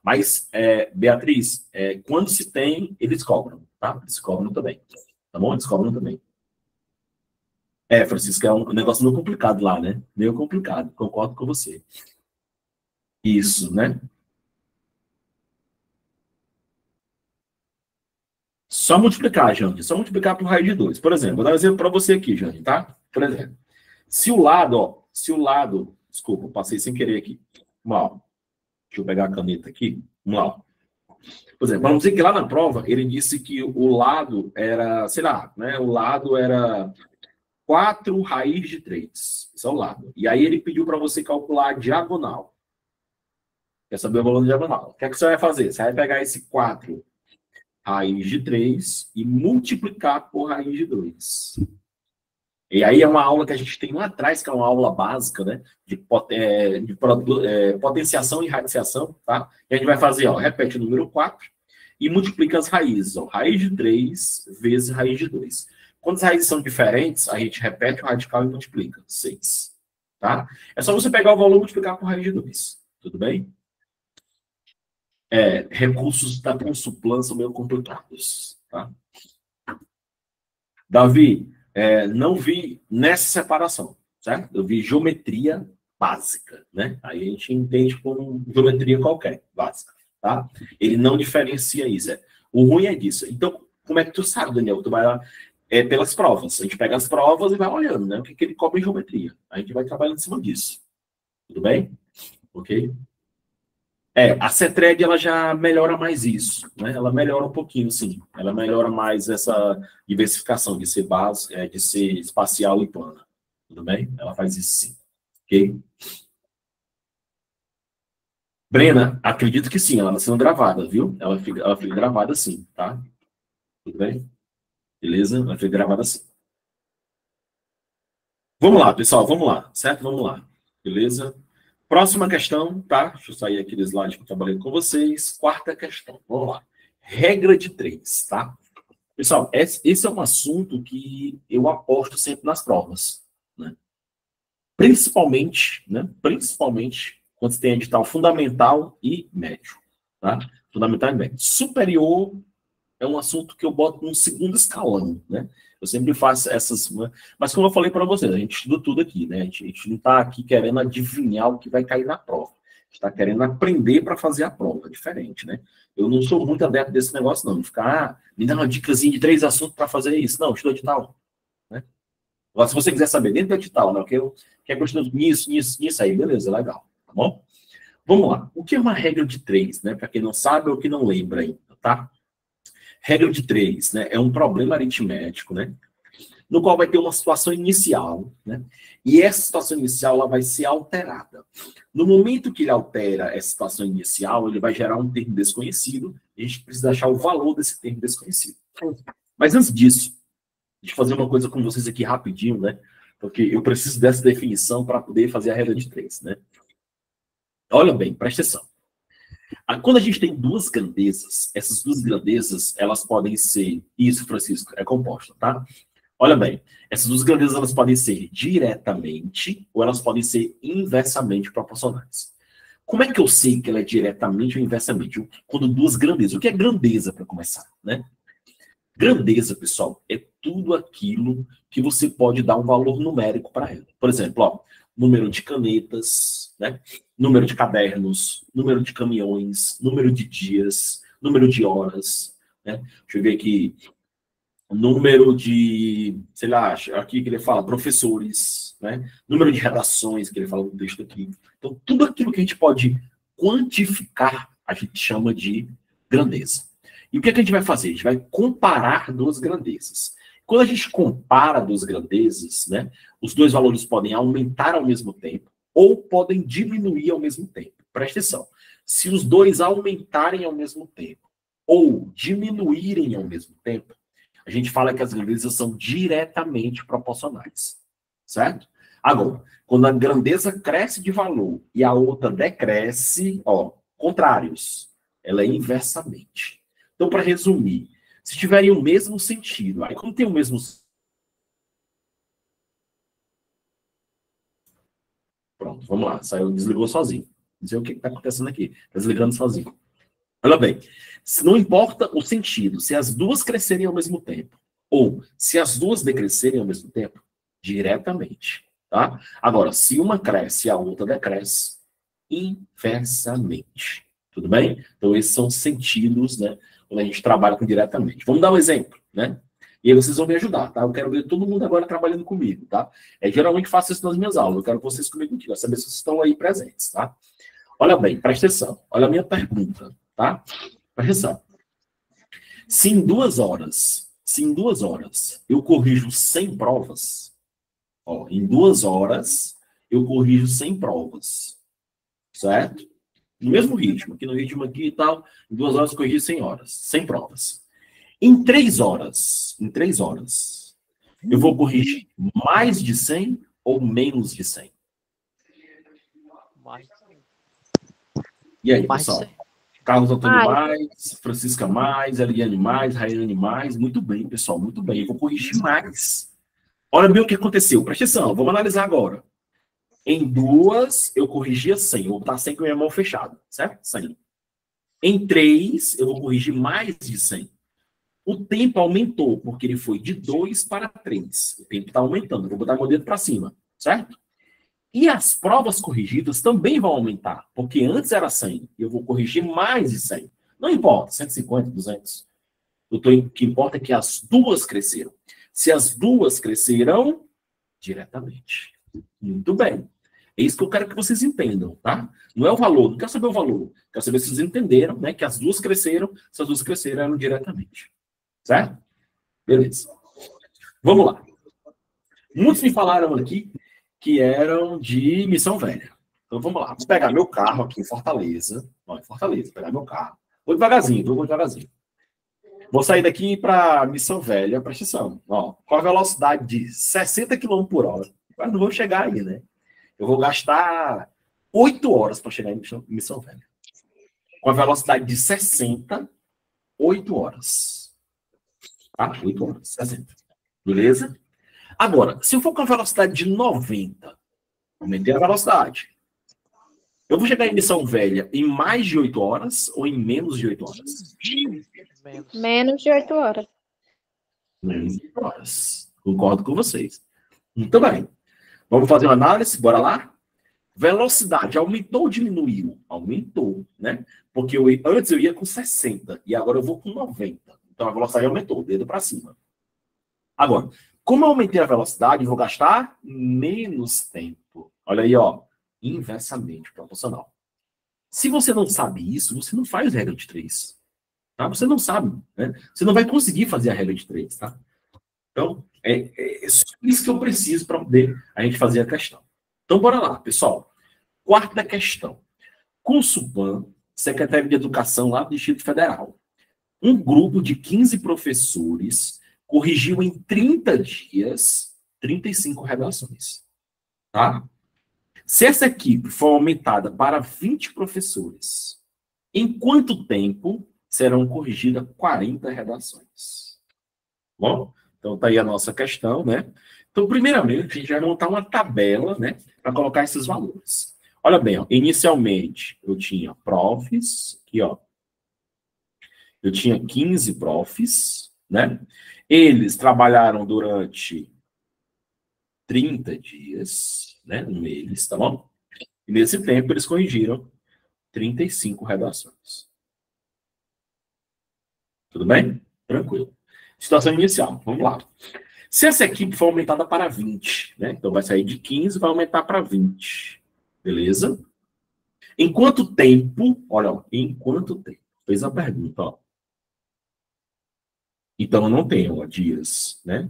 Mas, é, Beatriz, é, quando se tem, eles cobram, tá? Eles cobram também. Tá bom? Eles cobram também. É, Francisco, é um negócio meio complicado lá, né? Meio complicado, concordo com você. Isso, né? Só multiplicar, Jane. Só multiplicar por raiz de 2. Por exemplo, vou dar um exemplo para você aqui, Jane, tá? Por exemplo, se o lado, ó, se o lado, desculpa, passei sem querer aqui. Vamos lá. Deixa eu pegar a caneta aqui. Vamos lá. Por exemplo, vamos dizer que lá na prova ele disse que o lado era, sei lá, né? O lado era 4 raiz de 3. Isso é o lado. E aí ele pediu para você calcular a diagonal. Quer saber o valor da diagonal? O que é que você vai fazer? Você vai pegar esse 4 raiz de 3 e multiplicar por raiz de 2. E aí é uma aula que a gente tem lá atrás, que é uma aula básica, né? De, é, de é, potenciação e radiciação, tá? E a gente vai fazer, ó, repete o número 4 e multiplica as raízes, ó. Raiz de 3 vezes raiz de 2. Quando as raízes são diferentes, a gente repete o radical e multiplica. 6. Tá? É só você pegar o valor e multiplicar por raiz de 2. Tudo bem? É, recursos da Consulplan são meio complicados. Tá? Davi, é, não vi nessa separação, certo? Eu vi geometria básica, né? Aí a gente entende como geometria qualquer, básica, tá? Ele não diferencia isso. É. O ruim é disso. Então, como é que tu sabe, Daniel? Tu vai lá é, pelas provas. A gente pega as provas e vai olhando, né? O que, que ele cobra em geometria. A gente vai trabalhando em cima disso. Tudo bem? Ok? É, a CETRED ela já melhora mais isso, né? Ela melhora um pouquinho, sim. Ela melhora mais essa diversificação de ser base, é, de ser espacial e plana. Tudo bem? Ela faz isso sim. Ok? Brena, acredito que sim, ela está sendo gravada, viu? Ela fica, ela fica gravada sim, tá? Tudo bem? Beleza? Ela fica gravada sim. Vamos lá, pessoal, vamos lá, certo? Vamos lá. Beleza? Próxima questão, tá? Deixa eu sair aqui do slide que eu trabalhei com vocês. Quarta questão, vamos lá. Regra de três, tá? Pessoal, esse é um assunto que eu aposto sempre nas provas, né? Principalmente, né? Principalmente quando você tem edital fundamental e médio, tá? Fundamental e médio. Superior é um assunto que eu boto num segundo escalão, né? Eu sempre faço essas. Mas como eu falei para vocês, a gente estuda tudo aqui, né? A gente, a gente não está aqui querendo adivinhar o que vai cair na prova. está querendo aprender para fazer a prova, é diferente, né? Eu não sou muito adepto desse negócio, não. Ficar, ah, me dá uma dicasinha de três assuntos para fazer isso. Não, estou edital. Né? Agora, se você quiser saber dentro do edital, né? Que eu quero continuar nisso, nisso, nisso aí, beleza, legal. Tá bom? Vamos lá. O que é uma regra de três, né? Para quem não sabe ou que não lembra ainda, tá? Regra de três, né? É um problema aritmético, né? No qual vai ter uma situação inicial, né? E essa situação inicial ela vai ser alterada. No momento que ele altera essa situação inicial, ele vai gerar um termo desconhecido, e a gente precisa achar o valor desse termo desconhecido. Mas antes disso, deixa eu fazer uma coisa com vocês aqui rapidinho, né? Porque eu preciso dessa definição para poder fazer a regra de três, né? Olha bem, presta atenção. Quando a gente tem duas grandezas, essas duas grandezas, elas podem ser, isso, Francisco, é composta, tá? Olha bem, essas duas grandezas elas podem ser diretamente ou elas podem ser inversamente proporcionais. Como é que eu sei que ela é diretamente ou inversamente? Quando duas grandezas. O que é grandeza, para começar? Né? Grandeza, pessoal, é tudo aquilo que você pode dar um valor numérico para ela. Por exemplo, ó, número de canetas, né? número de cadernos, número de caminhões, número de dias, número de horas. Né? Deixa eu ver aqui número de, sei lá, aqui que ele fala, professores, né? número de redações, que ele fala no texto aqui. Então, tudo aquilo que a gente pode quantificar, a gente chama de grandeza. E o que, é que a gente vai fazer? A gente vai comparar duas grandezas. Quando a gente compara duas grandezas, né, os dois valores podem aumentar ao mesmo tempo ou podem diminuir ao mesmo tempo. Presta atenção. Se os dois aumentarem ao mesmo tempo ou diminuírem ao mesmo tempo, a gente fala que as grandezas são diretamente proporcionais, certo? Agora, quando a grandeza cresce de valor e a outra decresce, ó, contrários, ela é inversamente. Então, para resumir, se tiverem o mesmo sentido, aí como tem o mesmo Pronto, vamos lá. Saiu, desligou sozinho. Não sei o que está acontecendo aqui. Está desligando sozinho. Olha bem, não importa o sentido, se as duas crescerem ao mesmo tempo, ou se as duas decrescerem ao mesmo tempo, diretamente. Tá? Agora, se uma cresce e a outra decresce, inversamente. Tudo bem? Então, esses são sentidos, né? Quando a gente trabalha com diretamente. Vamos dar um exemplo, né? E aí vocês vão me ajudar, tá? Eu quero ver todo mundo agora trabalhando comigo, tá? É, geralmente faço isso nas minhas aulas. Eu quero que vocês comigo aqui, para saber se vocês estão aí presentes, tá? Olha bem, presta atenção. Olha a minha pergunta tá? Presta atenção. Se em duas horas, se em duas horas eu corrijo 100 provas, ó, em duas horas eu corrijo 100 provas, certo? No mesmo ritmo, aqui no ritmo aqui e tal, em duas horas eu corrijo 100 horas, 100 provas. Em três horas, em três horas, eu vou corrigir mais de 100 ou menos de 100? Mais. E aí, mais pessoal? Carlos Antônio mais, Francisca mais, Eliane mais, Raiane mais. Muito bem, pessoal, muito bem. Eu vou corrigir mais. Olha bem o que aconteceu. Presta atenção, vamos analisar agora. Em duas, eu corrigia 100. Eu vou botar 100 com a minha mão fechada, certo? 100. Em três, eu vou corrigir mais de 100. O tempo aumentou, porque ele foi de 2 para 3. O tempo está aumentando. Vou botar meu dedo para cima, certo? E as provas corrigidas também vão aumentar, porque antes era 100, e eu vou corrigir mais de 100. Não importa, 150, 200. O que importa é que as duas cresceram. Se as duas cresceram, diretamente. Muito bem. É isso que eu quero que vocês entendam, tá? Não é o valor, não quero saber o valor. Quero saber se vocês entenderam, né? Que as duas cresceram, se as duas cresceram diretamente. Certo? Beleza. Vamos lá. Muitos me falaram aqui que eram de Missão Velha. Então vamos lá, vou pegar meu carro aqui em Fortaleza. Ó, em Fortaleza, pegar meu carro. Vou devagarzinho, vou devagarzinho. Vou sair daqui para Missão Velha, presta atenção. Ó, com a velocidade de 60 km por hora. Mas não vou chegar aí, né? Eu vou gastar 8 horas para chegar em Missão, Missão Velha. Com a velocidade de 60, 8 horas. Tá? 8 horas, 60. Beleza? Agora, se eu for com a velocidade de 90, aumentei a velocidade. Eu vou chegar em missão velha em mais de 8 horas ou em menos de 8 horas? Menos de 8 horas. Menos de 8 horas. Concordo com vocês. Muito bem. Vamos fazer uma análise? Bora lá? Velocidade aumentou ou diminuiu? Aumentou, né? Porque eu, antes eu ia com 60 e agora eu vou com 90. Então a velocidade aumentou, dedo para cima. Agora, como eu aumentei a velocidade, eu vou gastar menos tempo. Olha aí, ó, inversamente proporcional. Se você não sabe isso, você não faz regra de 3. Tá? Você não sabe, né? Você não vai conseguir fazer a regra de 3, tá? Então, é, é, é isso que eu preciso para poder a gente fazer a questão. Então, bora lá, pessoal. Quarta questão. Consupan, secretário de Educação lá do Distrito Federal. Um grupo de 15 professores corrigiu em 30 dias 35 redações. Tá? Se essa equipe for aumentada para 20 professores, em quanto tempo serão corrigidas 40 redações? Bom, então tá aí a nossa questão, né? Então, primeiramente, a gente vai montar uma tabela, né, para colocar esses valores. Olha bem, ó, inicialmente eu tinha profs, aqui, ó. Eu tinha 15 profs, né? Eles trabalharam durante 30 dias, né, neles, tá bom? E nesse tempo eles corrigiram 35 redações. Tudo bem? Tranquilo. Situação inicial, vamos lá. Se essa equipe for aumentada para 20, né? Então vai sair de 15 vai aumentar para 20. Beleza? Em quanto tempo? Olha, em quanto tempo? Fez a pergunta, ó. Então eu não tenho dias, né?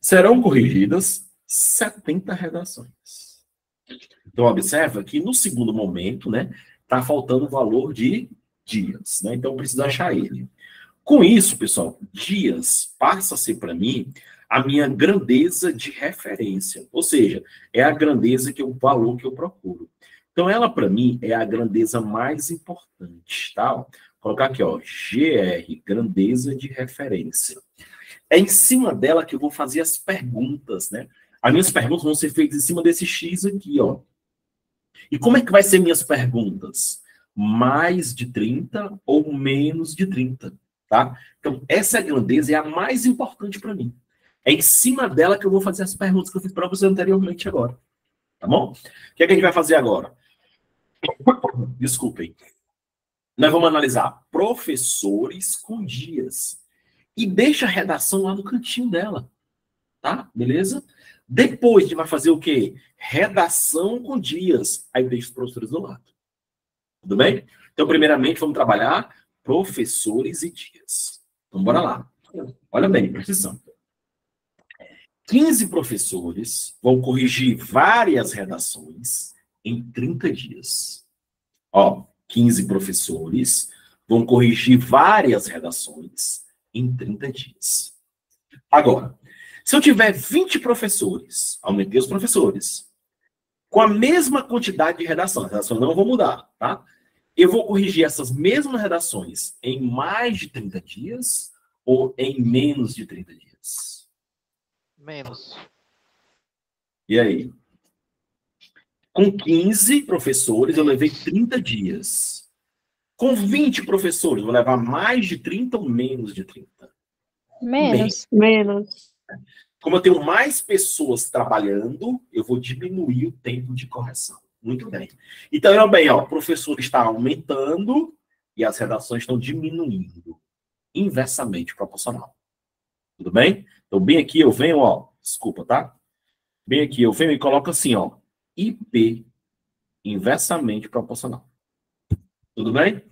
Serão corrigidas 70 redações. Então, observa que no segundo momento, né, está faltando o valor de dias, né? Então, preciso achar ele. Com isso, pessoal, dias passa a ser para mim a minha grandeza de referência, ou seja, é a grandeza que o valor que eu procuro. Então, ela para mim é a grandeza mais importante, tá? Colocar aqui, ó, GR, grandeza de referência. É em cima dela que eu vou fazer as perguntas, né? As minhas perguntas vão ser feitas em cima desse X aqui, ó. E como é que vai ser minhas perguntas? Mais de 30 ou menos de 30, tá? Então, essa grandeza é a mais importante para mim. É em cima dela que eu vou fazer as perguntas que eu fiz para você anteriormente agora. Tá bom? O que, é que a gente vai fazer agora? Desculpem. Nós vamos analisar professores com dias. E deixa a redação lá no cantinho dela. Tá? Beleza? Depois a gente vai fazer o quê? Redação com dias. Aí deixa os professores do lado. Tudo bem? Então, primeiramente, vamos trabalhar professores e dias. Então, bora lá. Olha bem, precisão. 15 professores vão corrigir várias redações em 30 dias. Ó, 15 professores vão corrigir várias redações em 30 dias. Agora, se eu tiver 20 professores, aumentei os professores, com a mesma quantidade de redação, as redações não vão mudar, tá? Eu vou corrigir essas mesmas redações em mais de 30 dias ou em menos de 30 dias? Menos. E aí? Com 15 professores, eu levei 30 dias. Com 20 professores, vou levar mais de 30 ou menos de 30? Menos. Menos. Como eu tenho mais pessoas trabalhando, eu vou diminuir o tempo de correção. Muito bem. Então, olha bem, ó, o professor está aumentando e as redações estão diminuindo. Inversamente proporcional. Tudo bem? Então, bem aqui eu venho, ó, desculpa, tá? Bem aqui eu venho e coloco assim, ó, IP inversamente proporcional. Tudo bem?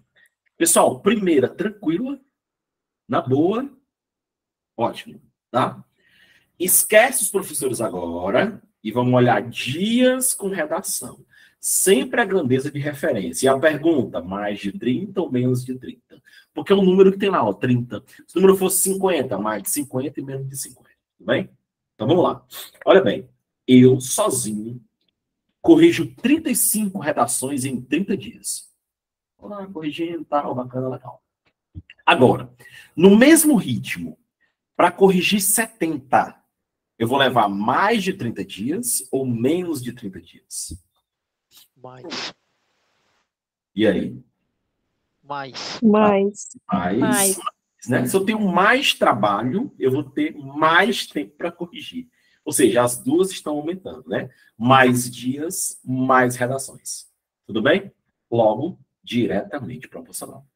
Pessoal, primeira, tranquila, na boa, ótimo, tá? Esquece os professores agora e vamos olhar dias com redação. Sempre a grandeza de referência. E a pergunta, mais de 30 ou menos de 30? Porque é o número que tem lá, ó, 30. Se o número fosse 50, mais de 50 e menos de 50. Tudo bem? Então vamos lá. Olha bem, eu sozinho corrijo 35 redações em 30 dias. Vamos lá, corrigindo, tal, bacana, legal. Agora, no mesmo ritmo, para corrigir 70, eu vou levar mais de 30 dias ou menos de 30 dias? Mais. E aí? Mais. Mais. Mais. mais. Né? Se eu tenho mais trabalho, eu vou ter mais tempo para corrigir. Ou seja, as duas estão aumentando, né? Mais dias, mais redações. Tudo bem? Logo, diretamente proporcional.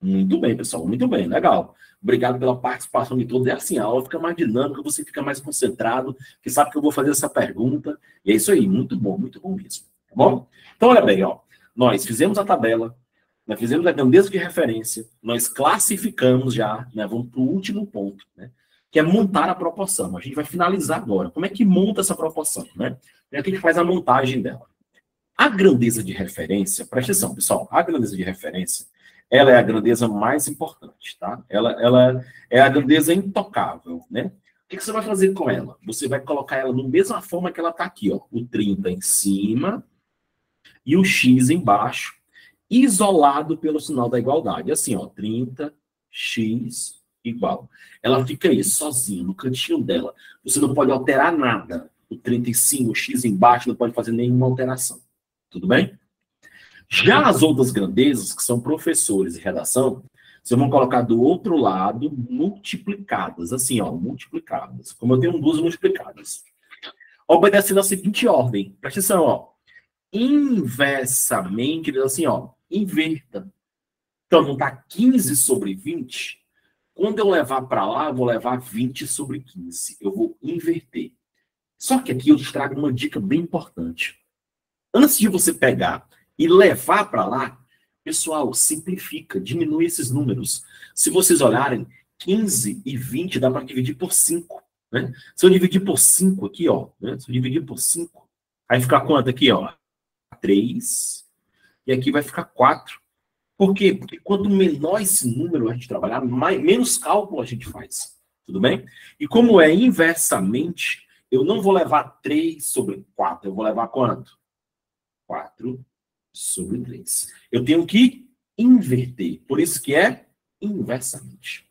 Muito bem, pessoal. Muito bem, legal. Obrigado pela participação de todos. É assim, a aula fica mais dinâmica, você fica mais concentrado, que sabe que eu vou fazer essa pergunta. E é isso aí, muito bom, muito bom mesmo. Tá bom? Então, olha bem, ó. Nós fizemos a tabela, nós fizemos a grandeza de referência, nós classificamos já, né? Vamos para o último ponto, né? Que é montar a proporção. A gente vai finalizar agora. Como é que monta essa proporção, né? É que a gente faz a montagem dela? A grandeza de referência, presta atenção, pessoal, a grandeza de referência, ela é a grandeza mais importante, tá? Ela, ela é a grandeza intocável, né? O que, que você vai fazer com ela? Você vai colocar ela da mesma forma que ela está aqui, ó. O 30 em cima e o X embaixo, isolado pelo sinal da igualdade. Assim, ó, 30, X igual. Ela fica aí, sozinha, no cantinho dela. Você não pode alterar nada. O 35, o X embaixo, não pode fazer nenhuma alteração. Tudo bem? Já as outras grandezas, que são professores e redação, vocês vão colocar do outro lado multiplicadas, assim, ó, multiplicadas. Como eu tenho duas multiplicadas. Obedecendo a seguinte ordem. Presta atenção, ó. Inversamente, diz assim, ó, inverta. Então, não dá 15 sobre 20. Quando eu levar para lá, eu vou levar 20 sobre 15. Eu vou inverter. Só que aqui eu te trago uma dica bem importante. Antes de você pegar e levar para lá, pessoal, simplifica, diminui esses números. Se vocês olharem, 15 e 20 dá para dividir por 5. Né? Se eu dividir por 5 aqui, ó, né? se eu dividir por 5, aí fica quanto aqui, ó? 3. E aqui vai ficar 4. Por quê? Porque quanto menor esse número a gente trabalhar, mais, menos cálculo a gente faz. Tudo bem? E como é inversamente, eu não vou levar 3 sobre 4, eu vou levar quanto? 4 sobre 3. Eu tenho que inverter. Por isso que é inversamente.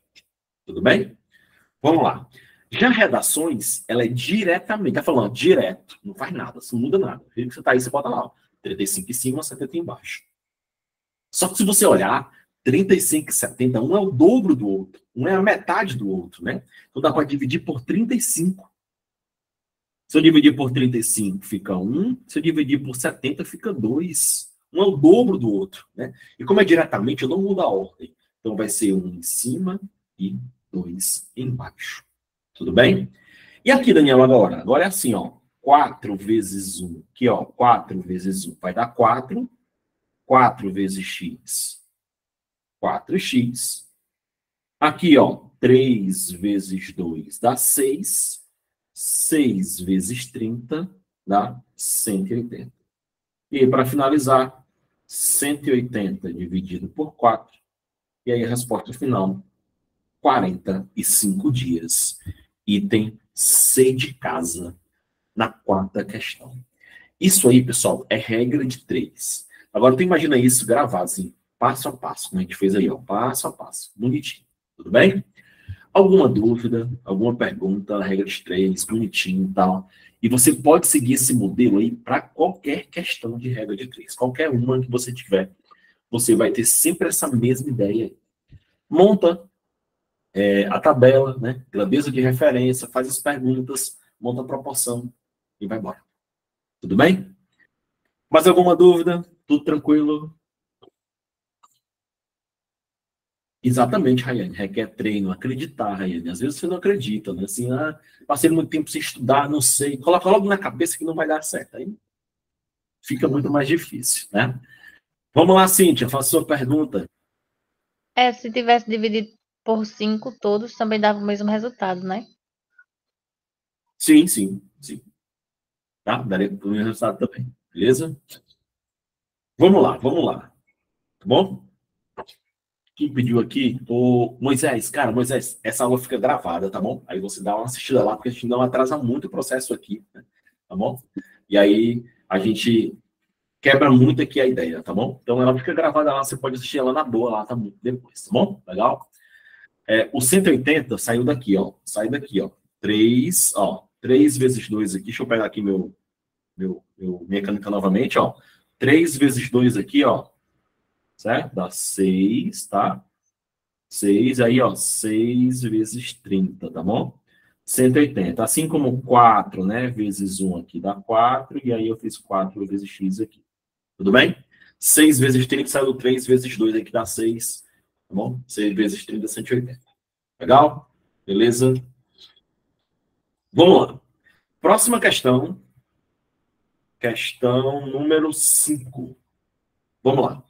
Tudo bem? Vamos lá. Já redações, ela é diretamente, tá falando direto, não faz nada, não muda nada. O que você tá aí, você bota lá, ó, 35 em cima, 70 embaixo. Só que se você olhar, 35 e 70, um é o dobro do outro, um é a metade do outro, né? Então dá para dividir por 35. Se eu dividir por 35, fica 1. Se eu dividir por 70, fica 2. Um é o dobro do outro, né? E como é diretamente, eu não mudo a ordem. Então vai ser 1 em cima e 2 embaixo. Tudo bem? E aqui, Daniel, agora? Agora é assim, ó. 4 vezes 1. Aqui, ó. 4 vezes 1 vai dar 4. 4 vezes x. 4x. Aqui, ó. 3 vezes 2 dá 6. 6 vezes 30 dá 180. E para finalizar, 180 dividido por 4. E aí a resposta final, 45 dias. Item C de casa, na quarta questão. Isso aí, pessoal, é regra de três. Agora, tu imagina isso gravado assim, passo a passo, como a gente fez aí, ó, passo a passo, bonitinho. Tudo bem? Alguma dúvida, alguma pergunta, regra de três, bonitinho e tal. E você pode seguir esse modelo aí para qualquer questão de regra de três. Qualquer uma que você tiver, você vai ter sempre essa mesma ideia aí. Monta é, a tabela, né? Grandeza de referência, faz as perguntas, monta a proporção e vai embora. Tudo bem? Mais alguma dúvida? Tudo tranquilo? Exatamente, Rayane. Requer treino, acreditar, Rayane. Às vezes você não acredita, né? Assim, ah, passei muito tempo sem estudar, não sei. Coloca logo na cabeça que não vai dar certo. Aí fica muito mais difícil, né? Vamos lá, Cíntia, faça sua pergunta. É, se tivesse dividido por cinco todos, também dava o mesmo resultado, né? Sim, sim, sim. Tá? Daria o mesmo resultado também. Beleza? Vamos lá, vamos lá. Tá bom? Quem pediu aqui? O Moisés, cara, Moisés, essa aula fica gravada, tá bom? Aí você dá uma assistida lá, porque a gente não atrasa muito o processo aqui, né? tá bom? E aí a gente quebra muito aqui a ideia, tá bom? Então ela fica gravada lá, você pode assistir ela na boa lá, tá muito depois, tá bom? Legal? É, o 180 saiu daqui, ó. Saiu daqui, ó. 3, ó. 3 vezes 2 aqui. Deixa eu pegar aqui meu, meu, meu mecânica novamente, ó. 3 vezes 2 aqui, ó certo? Dá 6, tá? 6, aí, ó, 6 vezes 30, tá bom? 180. Assim como 4, né, vezes 1 aqui dá 4, e aí eu fiz 4 vezes x aqui. Tudo bem? 6 vezes 30 saiu 3 vezes 2 aqui dá 6. Tá bom? 6 vezes 30, 180. Legal? Beleza? Vamos lá. Próxima questão. Questão número 5. Vamos lá.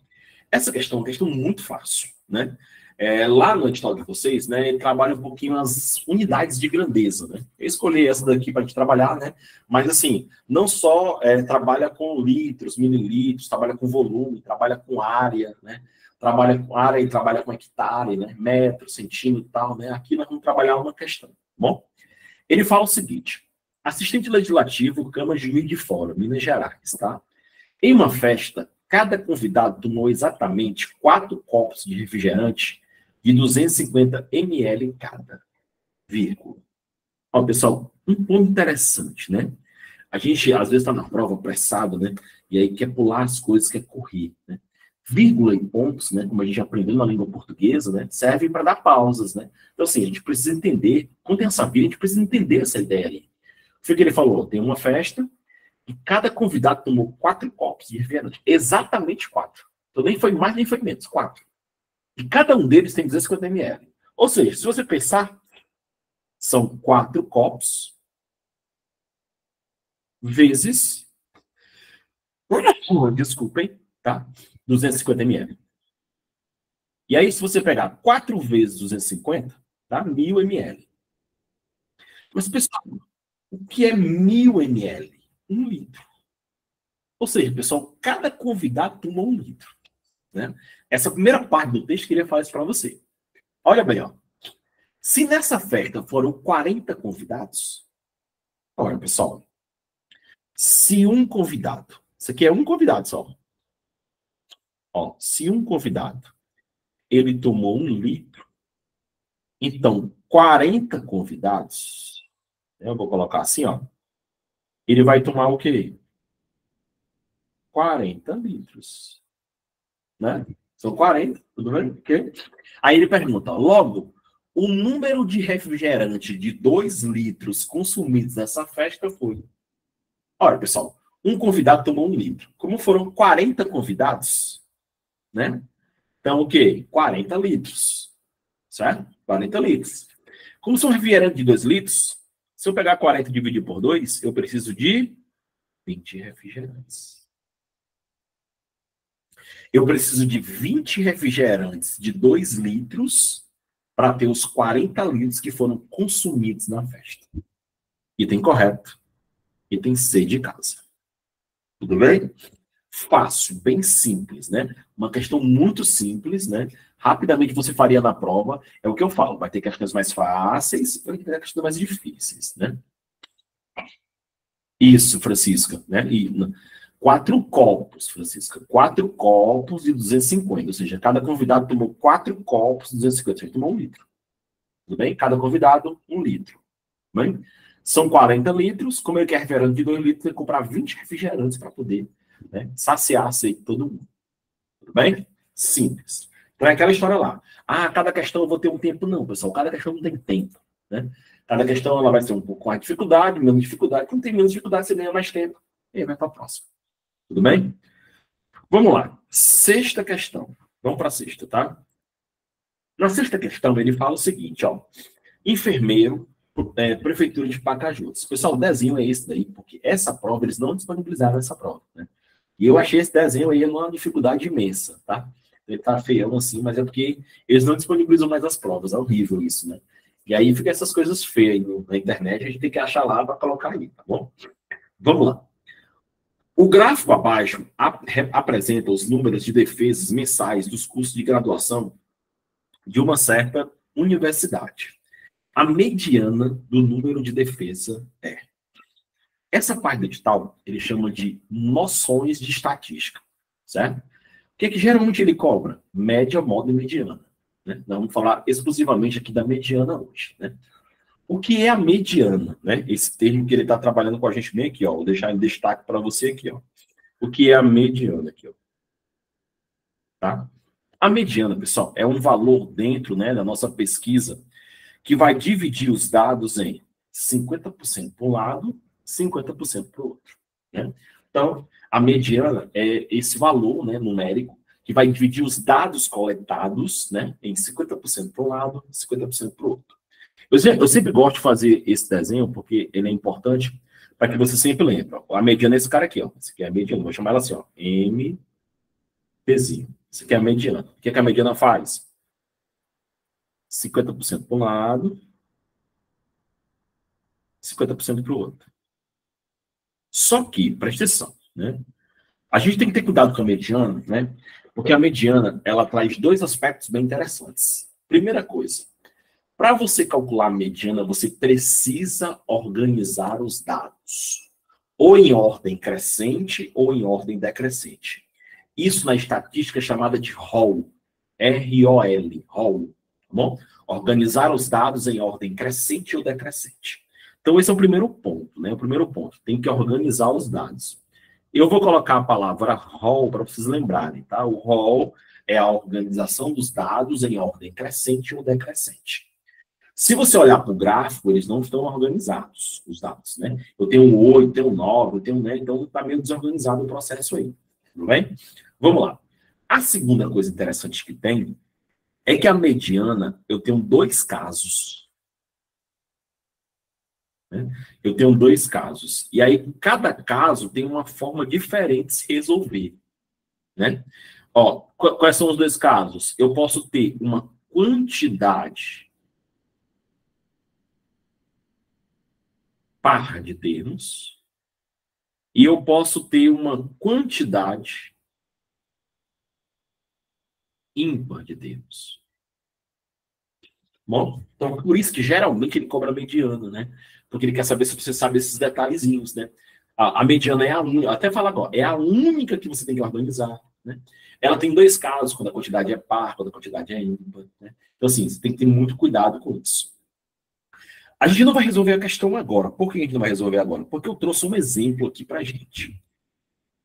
Essa questão é uma questão muito fácil, né? É, lá no edital de vocês, né, ele trabalha um pouquinho as unidades de grandeza, né? Eu escolhi essa daqui para a gente trabalhar, né? Mas, assim, não só é, trabalha com litros, mililitros, trabalha com volume, trabalha com área, né? Trabalha com área e trabalha com hectare, né? Metro, centímetro e tal, né? Aqui nós vamos trabalhar uma questão, tá bom? Ele fala o seguinte, assistente legislativo, Câmara de Juiz de Fora, Minas Gerais, tá? Em uma festa, cada convidado tomou exatamente quatro copos de refrigerante de 250 ml cada, vírgula. Ó, pessoal, um ponto interessante, né? A gente, às vezes, está na prova apressado, né? E aí quer pular as coisas, quer correr, né? Vírgula e pontos, né? Como a gente aprendeu na língua portuguesa, né? Servem para dar pausas, né? Então, assim, a gente precisa entender, quando tem essa vírgula, a gente precisa entender essa ideia aí. Foi o que ele falou, tem uma festa, e cada convidado tomou quatro copos de refrigerante. Exatamente quatro. Então, nem foi mais, nem foi menos, quatro. E cada um deles tem 250 ml. Ou seja, se você pensar, são quatro copos vezes. Desculpem, tá? 250 ml. E aí, se você pegar 4 vezes 250, dá 1000 ml. Mas, pessoal, o que é 1000 ml? Um litro. Ou seja, pessoal, cada convidado tomou um litro. Né? Essa primeira parte do texto, queria falar isso para você. Olha bem, ó. Se nessa festa foram 40 convidados, olha, pessoal, se um convidado, isso aqui é um convidado só. Ó, se um convidado ele tomou um litro, então 40 convidados, eu vou colocar assim, ó, ele vai tomar o quê? 40 litros. Né? São 40, tudo bem? Okay. Aí ele pergunta, logo, o número de refrigerante de 2 litros consumidos nessa festa foi. Olha, pessoal, um convidado tomou um litro. Como foram 40 convidados, né? Então, o quê? 40 litros. Certo? 40 litros. Como são refrigerantes de 2 litros, se eu pegar 40 e dividir por 2, eu preciso de 20 refrigerantes. Eu preciso de 20 refrigerantes de 2 litros para ter os 40 litros que foram consumidos na festa. Item correto. Item C de casa. Tudo bem? Fácil, bem simples, né? Uma questão muito simples, né? Rapidamente você faria na prova. É o que eu falo. Vai ter questões mais fáceis, vai ter questões mais difíceis, né? Isso, Francisca, né? E, quatro copos, Francisca. Quatro copos de 250. Ou seja, cada convidado tomou quatro copos de 250. Você tomou um litro. Tudo bem? Cada convidado, um litro. Bem? São 40 litros. Como ele quer refrigerante de 2 litros, que comprar 20 refrigerantes para poder né, saciar a todo mundo. Tudo bem? Simples. Então é aquela história lá. Ah, cada questão eu vou ter um tempo. Não, pessoal. Cada questão não tem tempo. Né? Cada questão ela vai ser um pouco mais dificuldade, menos dificuldade. Quando tem menos dificuldade, você ganha mais tempo. E aí vai para a próxima. Tudo bem? Vamos lá. Sexta questão. Vamos para a sexta, tá? Na sexta questão, ele fala o seguinte, ó. Enfermeiro, é, Prefeitura de Pacajus. Pessoal, o desenho é esse daí, porque essa prova, eles não disponibilizaram essa prova, né? E eu achei esse desenho aí uma dificuldade imensa, tá? Ele tá feião assim, mas é porque eles não disponibilizam mais as provas. É horrível isso, né? E aí fica essas coisas feias na internet, a gente tem que achar lá para colocar aí, tá bom? Vamos lá. O gráfico abaixo ap apresenta os números de defesas mensais dos cursos de graduação de uma certa universidade. A mediana do número de defesa é. Essa parte do edital ele chama de noções de estatística, certo? O que, é que geralmente ele cobra? Média, moda e mediana. Né? Nós vamos falar exclusivamente aqui da mediana hoje. Né? O que é a mediana? Né? Esse termo que ele está trabalhando com a gente bem aqui, ó. Vou deixar em destaque para você aqui, ó. O que é a mediana aqui, ó. Tá? A mediana, pessoal, é um valor dentro né, da nossa pesquisa que vai dividir os dados em 50% para um lado, 50% para o outro. Né? Então, a mediana é esse valor né, numérico que vai dividir os dados coletados né, em 50% para um lado, 50% para o outro. Eu sempre, eu sempre gosto de fazer esse desenho porque ele é importante para que você sempre lembre. A mediana é esse cara aqui, ó. Esse aqui é a mediana. Vou chamar ela assim, ó. M, Pzinho. Esse aqui é a mediana. O que, é que a mediana faz? 50% para um lado, 50% para o outro. Só que, presta atenção, né? A gente tem que ter cuidado com a mediana, né? Porque a mediana, ela traz dois aspectos bem interessantes. Primeira coisa, para você calcular a mediana, você precisa organizar os dados, ou em ordem crescente ou em ordem decrescente. Isso na estatística é chamada de ROL, R-O-L, ROL, tá bom? Organizar os dados em ordem crescente ou decrescente. Então, esse é o primeiro ponto, né? O primeiro ponto, tem que organizar os dados. Eu vou colocar a palavra rol para vocês lembrarem, tá? O rol é a organização dos dados em ordem crescente ou decrescente. Se você olhar para o gráfico, eles não estão organizados, os dados, né? Eu tenho um 8, tenho um 9, eu tenho um, né? Então está meio desorganizado o processo aí. Tudo bem? Vamos lá. A segunda coisa interessante que tem é que a mediana, eu tenho dois casos né? Eu tenho dois casos. E aí, cada caso tem uma forma diferente de se resolver. Né? Ó, quais são os dois casos? Eu posso ter uma quantidade par de termos e eu posso ter uma quantidade ímpar de termos. Bom, então por isso que geralmente ele cobra mediano, né? Porque ele quer saber se você sabe esses detalhezinhos, né? A, a mediana é a única, até falar agora, é a única que você tem que organizar, né? Ela tem dois casos, quando a quantidade é par, quando a quantidade é ímpar, né? Então, assim, você tem que ter muito cuidado com isso. A gente não vai resolver a questão agora. Por que a gente não vai resolver agora? Porque eu trouxe um exemplo aqui para gente.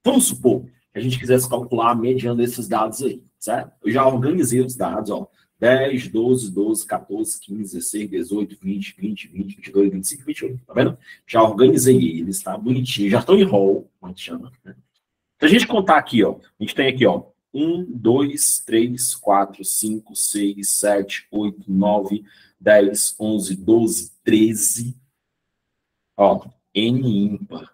Vamos supor que a gente quisesse calcular a mediana desses dados aí, certo? Eu já organizei os dados, ó. 10, 12, 12, 14, 15, 16, 18, 20, 20, 20, 22, 25, 28. Tá vendo? Já organizei eles, tá? Bonitinho. Já estão em rol, como a gente chama. Né? Se a gente contar aqui, ó, a gente tem aqui, ó, 1, 2, 3, 4, 5, 6, 7, 8, 9, 10, 11, 12, 13. Ó, N ímpar.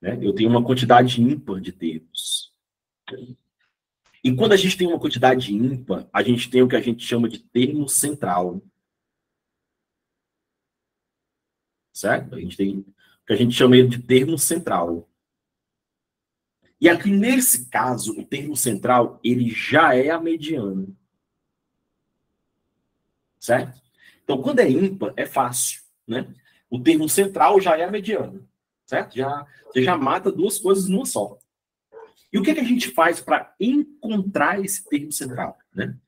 Né? Eu tenho uma quantidade ímpar de termos. E quando a gente tem uma quantidade ímpar, a gente tem o que a gente chama de termo central. Certo? A gente tem o que a gente chama de termo central. E aqui nesse caso, o termo central, ele já é a mediana. Certo? Então, quando é ímpar, é fácil, né? O termo central já é a mediana, certo? Já, você já mata duas coisas numa só. E o que, é que a gente faz para encontrar esse termo central? Né?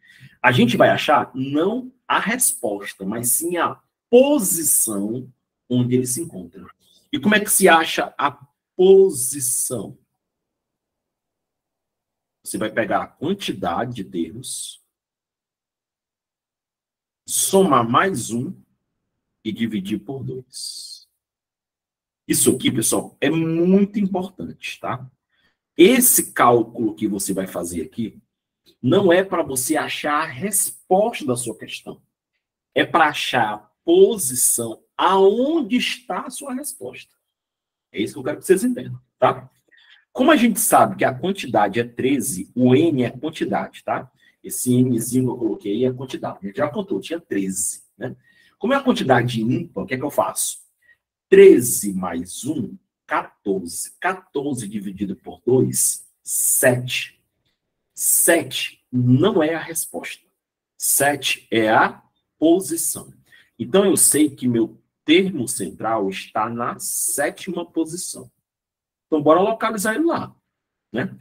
A gente vai achar não a resposta, mas sim a posição onde ele se encontra. E como é que se acha a posição? Você vai pegar a quantidade de termos, somar mais um e dividir por dois. Isso aqui, pessoal, é muito importante, tá? Esse cálculo que você vai fazer aqui não é para você achar a resposta da sua questão. É para achar a posição aonde está a sua resposta. É isso que eu quero que vocês entendam, tá? Como a gente sabe que a quantidade é 13, o N é quantidade, tá? Esse Nzinho que eu coloquei é quantidade. A gente já contou, tinha 13, né? Como é a quantidade ímpar, o que é que eu faço? 13 mais 1 14. 14 dividido por 2, 7. 7 não é a resposta. 7 é a posição. Então, eu sei que meu termo central está na sétima posição. Então, bora localizar ele lá. Né?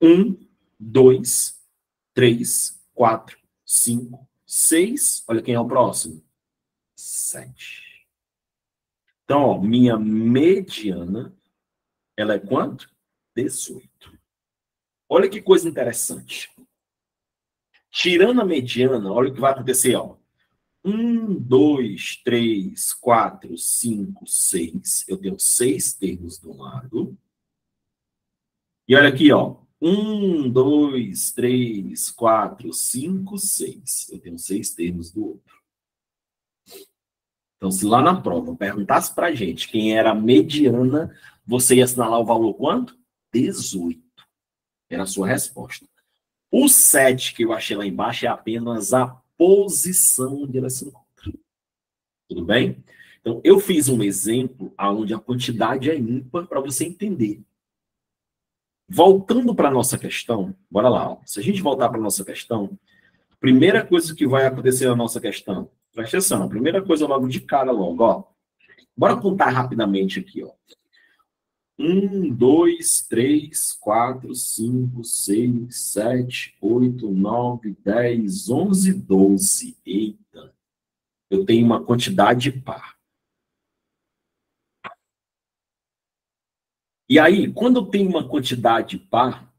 1, 2, 3, 4, 5, 6. Olha quem é o próximo. 7. Então, ó, minha mediana, ela é quanto? 18. Olha que coisa interessante. Tirando a mediana, olha o que vai acontecer, ó. um, dois, três, quatro, cinco, seis. Eu tenho seis termos de um lado. E olha aqui, ó. Um, dois, três, quatro, cinco, seis. Eu tenho seis termos do outro. Então, se lá na prova perguntasse para gente quem era a mediana, você ia assinalar o valor quanto? 18. Era a sua resposta. O 7 que eu achei lá embaixo é apenas a posição onde ela se encontra. Tudo bem? Então, eu fiz um exemplo onde a quantidade é ímpar para você entender. Voltando para a nossa questão, bora lá. Ó. Se a gente voltar para a nossa questão, primeira coisa que vai acontecer na nossa questão, presta atenção, primeira coisa logo de cara logo, ó. Bora contar rapidamente aqui, ó. Um, dois, três, quatro, cinco, seis, sete, oito, nove, dez, onze, doze. Eita! Eu tenho uma quantidade par. E aí, quando eu tenho uma quantidade par,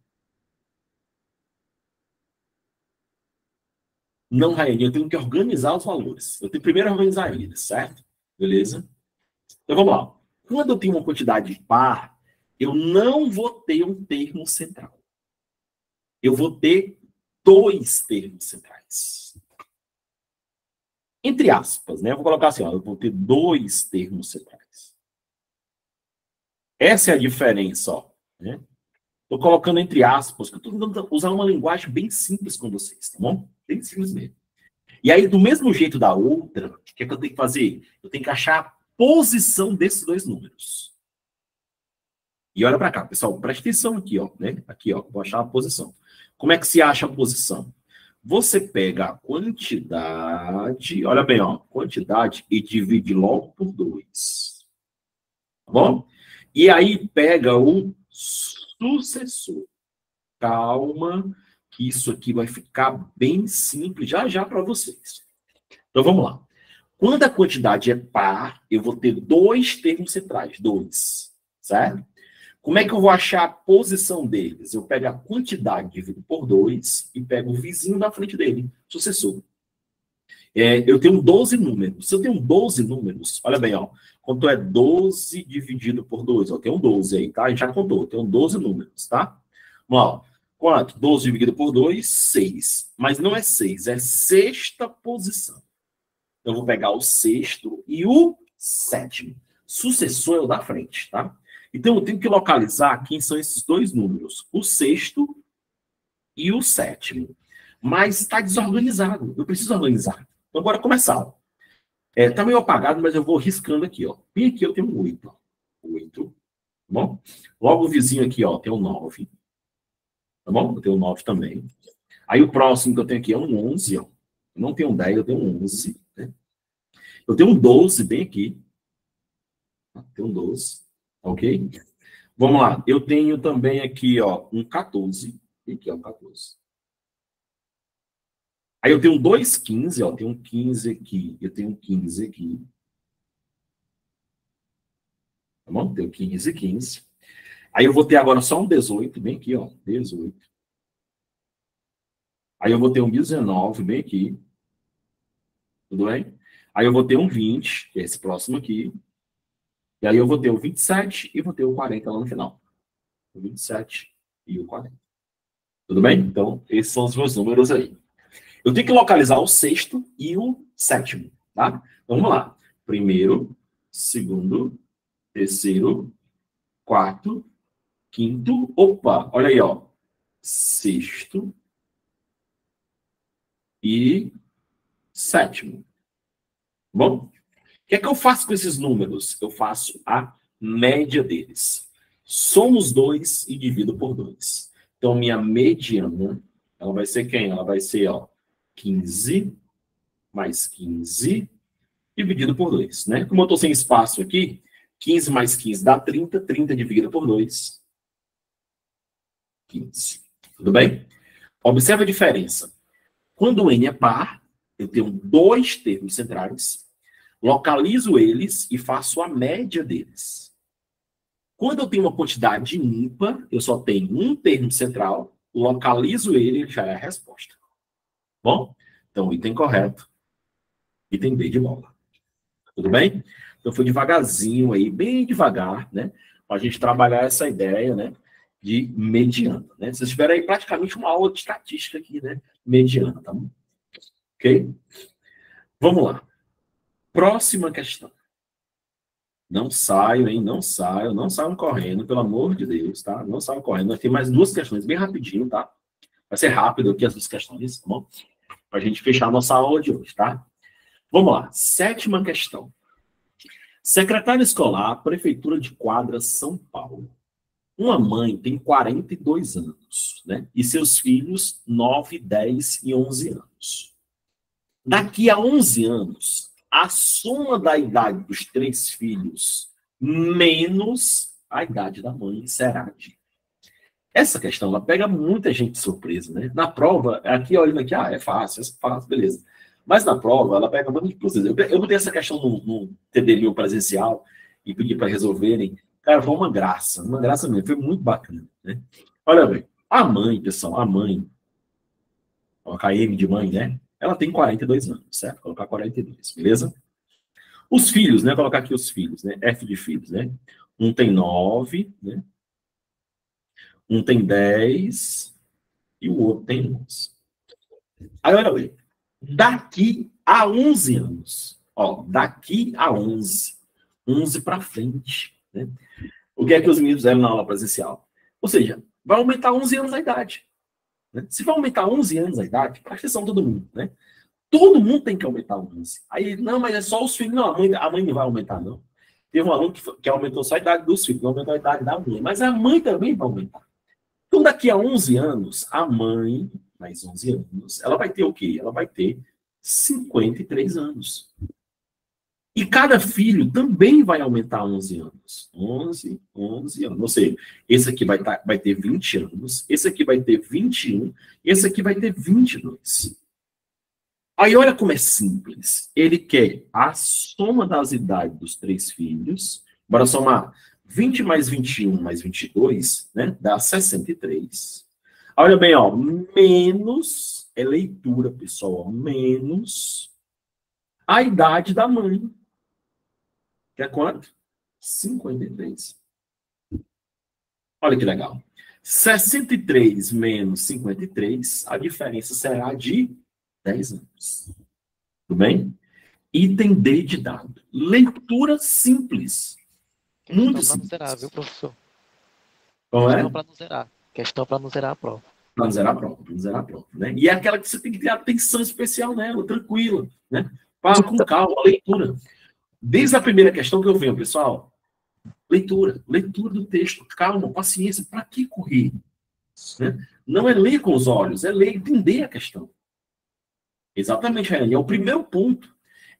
não, Rainha, eu tenho que organizar os valores. Eu tenho primeiro organizar eles, certo? Beleza? Então vamos lá. Quando eu tenho uma quantidade par, eu não vou ter um termo central. Eu vou ter dois termos centrais. Entre aspas, né? Eu vou colocar assim, ó, eu vou ter dois termos centrais. Essa é a diferença, ó. Né? Estou colocando entre aspas, que eu estou tentando usar uma linguagem bem simples com vocês, tá bom? Bem simples mesmo. E aí, do mesmo jeito da outra, o que, é que eu tenho que fazer? Eu tenho que achar a posição desses dois números. E olha para cá, pessoal, preste atenção aqui, ó, né? Aqui, ó, vou achar a posição. Como é que se acha a posição? Você pega a quantidade, olha bem, ó, quantidade e divide logo por dois. Tá bom? E aí pega o sucessor. Calma, que isso aqui vai ficar bem simples já já para vocês. Então vamos lá. Quando a quantidade é par, eu vou ter dois termos centrais, dois, certo? Como é que eu vou achar a posição deles? Eu pego a quantidade dividido por dois e pego o vizinho da frente dele, sucessor. É, eu tenho 12 números. Se eu tenho 12 números, olha bem, ó, quanto é 12 dividido por 2? Ó, tem um 12 aí, tá? A gente já contou, tem 12 números, tá? Vamos lá. Quanto? 12 dividido por 2, 6. Mas não é 6, é sexta posição. Eu vou pegar o sexto e o sétimo. Sucessor é o da frente, tá? Então eu tenho que localizar quem são esses dois números, o sexto e o sétimo. Mas está desorganizado. Eu preciso organizar. Então, bora começar. É, tá meio apagado, mas eu vou riscando aqui, ó. Bem aqui eu tenho um 8, ó. 8. Tá bom? Logo o vizinho aqui, ó, tem um 9. Tá bom? Eu tenho um 9 também. Aí o próximo que eu tenho aqui é um 11, ó. Eu não tenho um 10, eu tenho um 11. Né? Eu tenho um 12 bem aqui. Tem um 12. Ok? Vamos lá. Eu tenho também aqui, ó, um 14. Aqui é um 14. Aí eu tenho dois 15, ó, tem um 15 aqui, eu tenho um 15 aqui. Tá bom? Tenho 15 15. Aí eu vou ter agora só um 18, bem aqui, ó, 18. Aí eu vou ter um 19, bem aqui. Tudo bem? Aí eu vou ter um 20, que é esse próximo aqui. E aí eu vou ter o 27 e vou ter o 40 lá no final. O 27 e o 40. Tudo bem? Então, esses são os meus números aí. Eu tenho que localizar o sexto e o sétimo, tá? Então, vamos lá. Primeiro, segundo, terceiro, quarto, quinto. Opa, olha aí, ó. Sexto e sétimo. Bom, o que é que eu faço com esses números? Eu faço a média deles. Somos dois e divido por dois. Então, minha mediana, ela vai ser quem? Ela vai ser, ó, 15 mais 15 dividido por 2, né? Como eu estou sem espaço aqui, 15 mais 15 dá 30, 30 dividido por 2, 15. Tudo bem? Observe a diferença. Quando o n é par, eu tenho dois termos centrais, localizo eles e faço a média deles. Quando eu tenho uma quantidade ímpar, eu só tenho um termo central, localizo ele e já é a resposta. Bom, então item correto Item B de bola. Tudo bem? Então foi devagarzinho aí, bem devagar, né? Para a gente trabalhar essa ideia, né? De mediana, né? Vocês tiveram aí praticamente uma aula de estatística aqui, né? Mediana, tá bom? Ok? Vamos lá. Próxima questão. Não saiam, hein? Não saiam, não saiam correndo, pelo amor de Deus, tá? Não saiam correndo. Nós temos mais duas questões, bem rapidinho, tá? Vai ser rápido aqui as duas questões, tá bom? Para a gente fechar a nossa aula de hoje, tá? Vamos lá. Sétima questão. Secretário escolar, Prefeitura de Quadras, São Paulo. Uma mãe tem 42 anos, né? E seus filhos, 9, 10 e 11 anos. Daqui a 11 anos, a soma da idade dos três filhos menos a idade da mãe será de. Essa questão, ela pega muita gente de surpresa, né? Na prova, aqui olhando aqui, ah, é fácil, é fácil, beleza. Mas na prova, ela pega muito de Eu, eu botei essa questão no, no presencial e pedi para resolverem. Cara, foi uma graça, uma graça mesmo, foi muito bacana, né? Olha bem, a mãe, pessoal, a mãe, colocar M de mãe, né? Ela tem 42 anos, certo? Vou colocar 42, beleza? Os filhos, né? Vou colocar aqui os filhos, né? F de filhos, né? Um tem 9, né? Um tem 10 e o outro tem 11. Aí, olha bem. Daqui a 11 anos, ó, daqui a 11, 11 para frente, né? O que é que os meninos fizeram na aula presencial? Ou seja, vai aumentar 11 anos a idade. Né? Se vai aumentar 11 anos a idade, presta atenção todo mundo, né? Todo mundo tem que aumentar 11. Aí, não, mas é só os filhos. Não, a mãe, a mãe não vai aumentar, não. Teve um aluno que, que aumentou só a idade dos filhos, não aumentou a idade da mãe. Mas a mãe também vai aumentar. Então, daqui a 11 anos, a mãe, mais 11 anos, ela vai ter o quê? Ela vai ter 53 anos. E cada filho também vai aumentar 11 anos. 11, 11 anos. Ou seja, esse aqui vai, tá, vai ter 20 anos, esse aqui vai ter 21, esse aqui vai ter 22. Aí olha como é simples. Ele quer a soma das idades dos três filhos. Bora somar 20 mais 21 mais 22, né? Dá 63. Olha bem, ó, menos é leitura, pessoal, menos a idade da mãe. Que é quanto? 53. Olha que legal. 63 menos 53, a diferença será de 10 anos. Tudo bem? Item D de dado. Leitura simples. Muito Questão simples. Para não zerar, viu, professor? Como é? Questão para não zerar. Questão para não zerar a prova. Para não zerar a prova, para não zerar a prova. Né? E é aquela que você tem que ter atenção especial nela, tranquila. Né? Para com calma, leitura. Desde a primeira questão que eu venho, pessoal, leitura, leitura do texto, calma, paciência, para que correr? Né? Não é ler com os olhos, é ler, entender a questão. Exatamente, Raiane, é o primeiro ponto.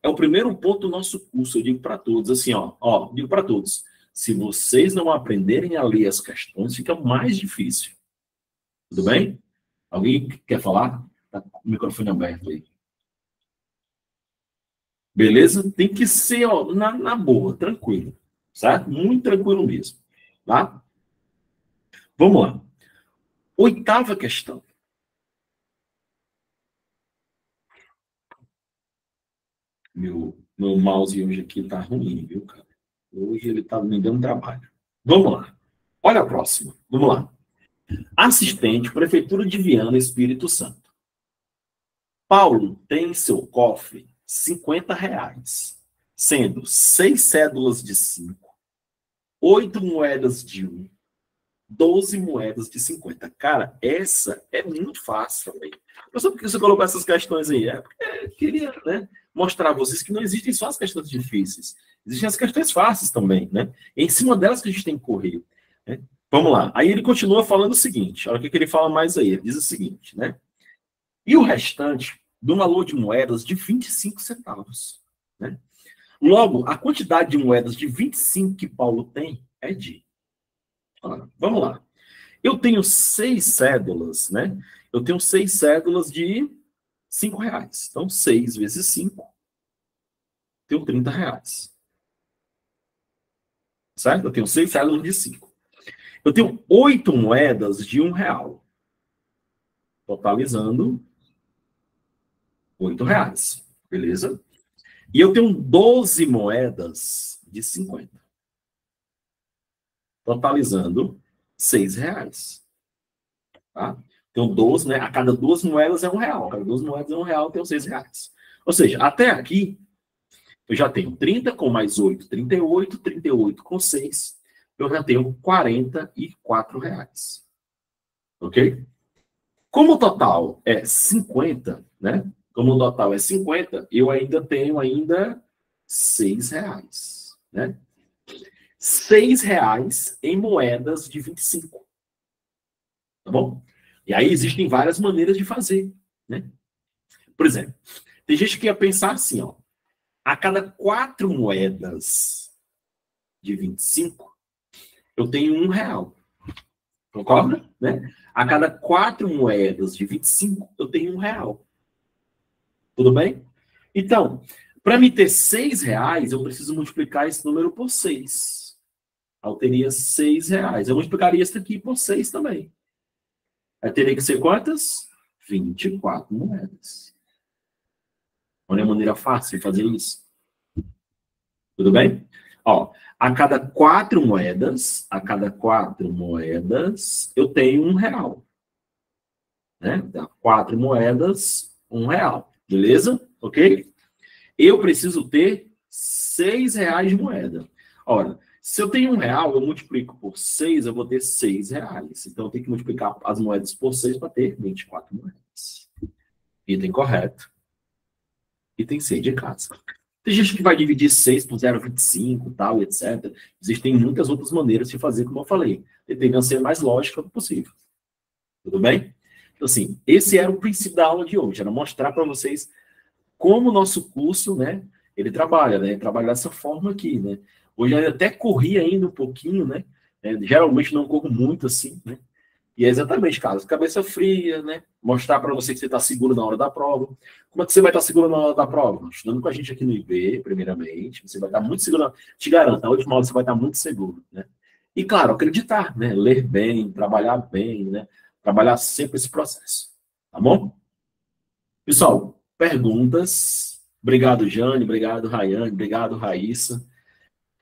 É o primeiro ponto do nosso curso, eu digo para todos, assim, ó, ó, digo para todos, se vocês não aprenderem a ler as questões, fica mais difícil. Tudo bem? Alguém quer falar? Tá com o microfone aberto aí. Beleza? Tem que ser ó, na, na boa, tranquilo. Certo? Muito tranquilo mesmo. Tá? Vamos lá. Oitava questão. Meu, meu mouse hoje aqui tá ruim, viu, cara? Hoje ele tá me dando trabalho. Vamos lá. Olha a próxima. Vamos lá. Assistente, Prefeitura de Viana, Espírito Santo. Paulo tem em seu cofre 50 reais, sendo seis cédulas de 5, oito moedas de 1, um, 12 moedas de 50. Cara, essa é muito fácil também. Sei por que você colocou essas questões aí. É porque queria né, mostrar a vocês que não existem só as questões difíceis. Existem as questões fáceis também, né? É em cima delas que a gente tem que correr. Né? Vamos lá. Aí ele continua falando o seguinte. Olha o que ele fala mais aí. Ele diz o seguinte, né? E o restante um valor de moedas de 25 centavos. Né? Logo, a quantidade de moedas de 25 que Paulo tem é de. Vamos lá. Eu tenho seis cédulas, né? Eu tenho seis cédulas de 5 reais. Então, 6 vezes 5, tenho 30 reais. Certo? Eu tenho seis cédulas de 5. Eu tenho oito moedas de um real. Totalizando oito reais. Beleza? E eu tenho 12 moedas de 50. Totalizando 6 reais. Tá? Tenho 12, né? A cada duas moedas é um real. A cada duas moedas é um real, eu tenho 6 reais. Ou seja, até aqui, eu já tenho 30 com mais 8, 38, 38 com 6, eu já tenho 44 reais. Ok? Como o total é 50, né? Como o total é 50, eu ainda tenho ainda 6 reais, né? 6 reais em moedas de 25. Tá bom? E aí existem várias maneiras de fazer, né? Por exemplo, tem gente que ia pensar assim, ó. A cada quatro moedas de 25, eu tenho um real. Concorda? Né? A cada quatro moedas de 25, eu tenho um real. Tudo bem? Então, para me ter seis reais, eu preciso multiplicar esse número por seis. Eu teria seis reais. Eu multiplicaria isso aqui por seis também. Aí teria que ser quantas? 24 moedas. Olha a maneira fácil de fazer isso. Tudo bem? Ó, a cada quatro moedas, a cada quatro moedas, eu tenho um real. Né? Então, quatro moedas, um real. Beleza? Ok? Eu preciso ter seis reais de moeda. Ora, se eu tenho um real, eu multiplico por seis, eu vou ter seis reais. Então, eu tenho que multiplicar as moedas por seis para ter 24 moedas. Item correto. Item C de casa. Tem gente que vai dividir 6 por 0,25, tal, etc. Existem muitas outras maneiras de fazer, como eu falei. Tentando ser mais lógica possível. Tudo bem? Então, assim, esse era o princípio da aula de hoje, era mostrar para vocês como o nosso curso, né, ele trabalha, né, trabalha dessa forma aqui, né. Hoje eu até corri ainda um pouquinho, né, é, geralmente não corro muito assim, né, e é exatamente, Carlos, cabeça fria, né? Mostrar para você que você está seguro na hora da prova. Como é que você vai estar tá seguro na hora da prova? Estudando com a gente aqui no IB, primeiramente, você vai estar tá muito seguro. Te garanto, na última aula você vai estar tá muito seguro, né? E, claro, acreditar, né? Ler bem, trabalhar bem, né? Trabalhar sempre esse processo, tá bom? Pessoal, perguntas. Obrigado, Jane. Obrigado, Rayane. Obrigado, Raíssa.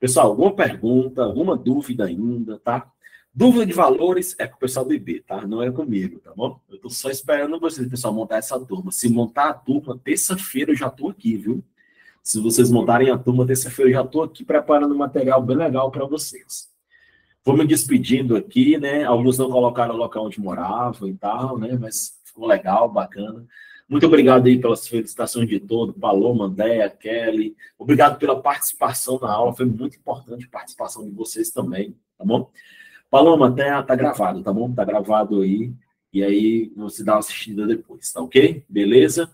Pessoal, alguma pergunta, alguma dúvida ainda, tá? Dúvida de valores é com o pessoal do IB, tá? Não é comigo, tá bom? Eu tô só esperando vocês, pessoal, montar essa turma. Se montar a turma, terça-feira eu já tô aqui, viu? Se vocês montarem a turma, terça-feira eu já tô aqui preparando um material bem legal para vocês. Vou me despedindo aqui, né? Alguns não colocaram o local onde moravam e tal, né? Mas ficou legal, bacana. Muito obrigado aí pelas felicitações de todo, Paloma, Andréa, Kelly. Obrigado pela participação na aula, foi muito importante a participação de vocês também, tá bom? Paloma, até tá gravado, tá bom? Tá gravado aí. E aí você dá uma assistida depois, tá ok? Beleza?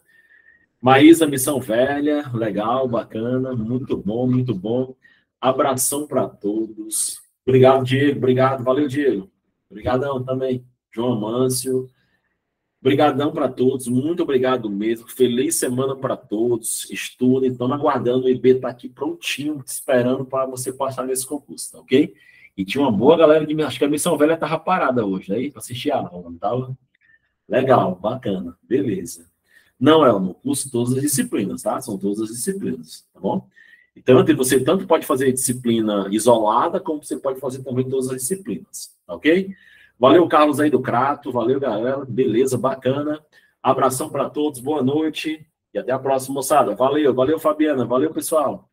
Maísa, Missão Velha, legal, bacana, muito bom, muito bom. Abração para todos. Obrigado, Diego. Obrigado, valeu, Diego. Obrigadão também. João Mâncio. Obrigadão para todos, muito obrigado mesmo. Feliz semana para todos. Estudem, estamos aguardando. O IB está aqui prontinho, esperando para você passar nesse concurso, tá ok? E tinha uma boa galera de. Acho que a Missão Velha estava parada hoje, aí, para assistir a aula, não estava? Legal, bacana, beleza. Não é no curso todas as disciplinas, tá? São todas as disciplinas, tá bom? Então, você tanto pode fazer disciplina isolada, como você pode fazer também todas as disciplinas, tá ok? Valeu, Carlos aí do Crato, valeu, galera, beleza, bacana. Abração para todos, boa noite e até a próxima, moçada. Valeu, valeu, Fabiana, valeu, pessoal.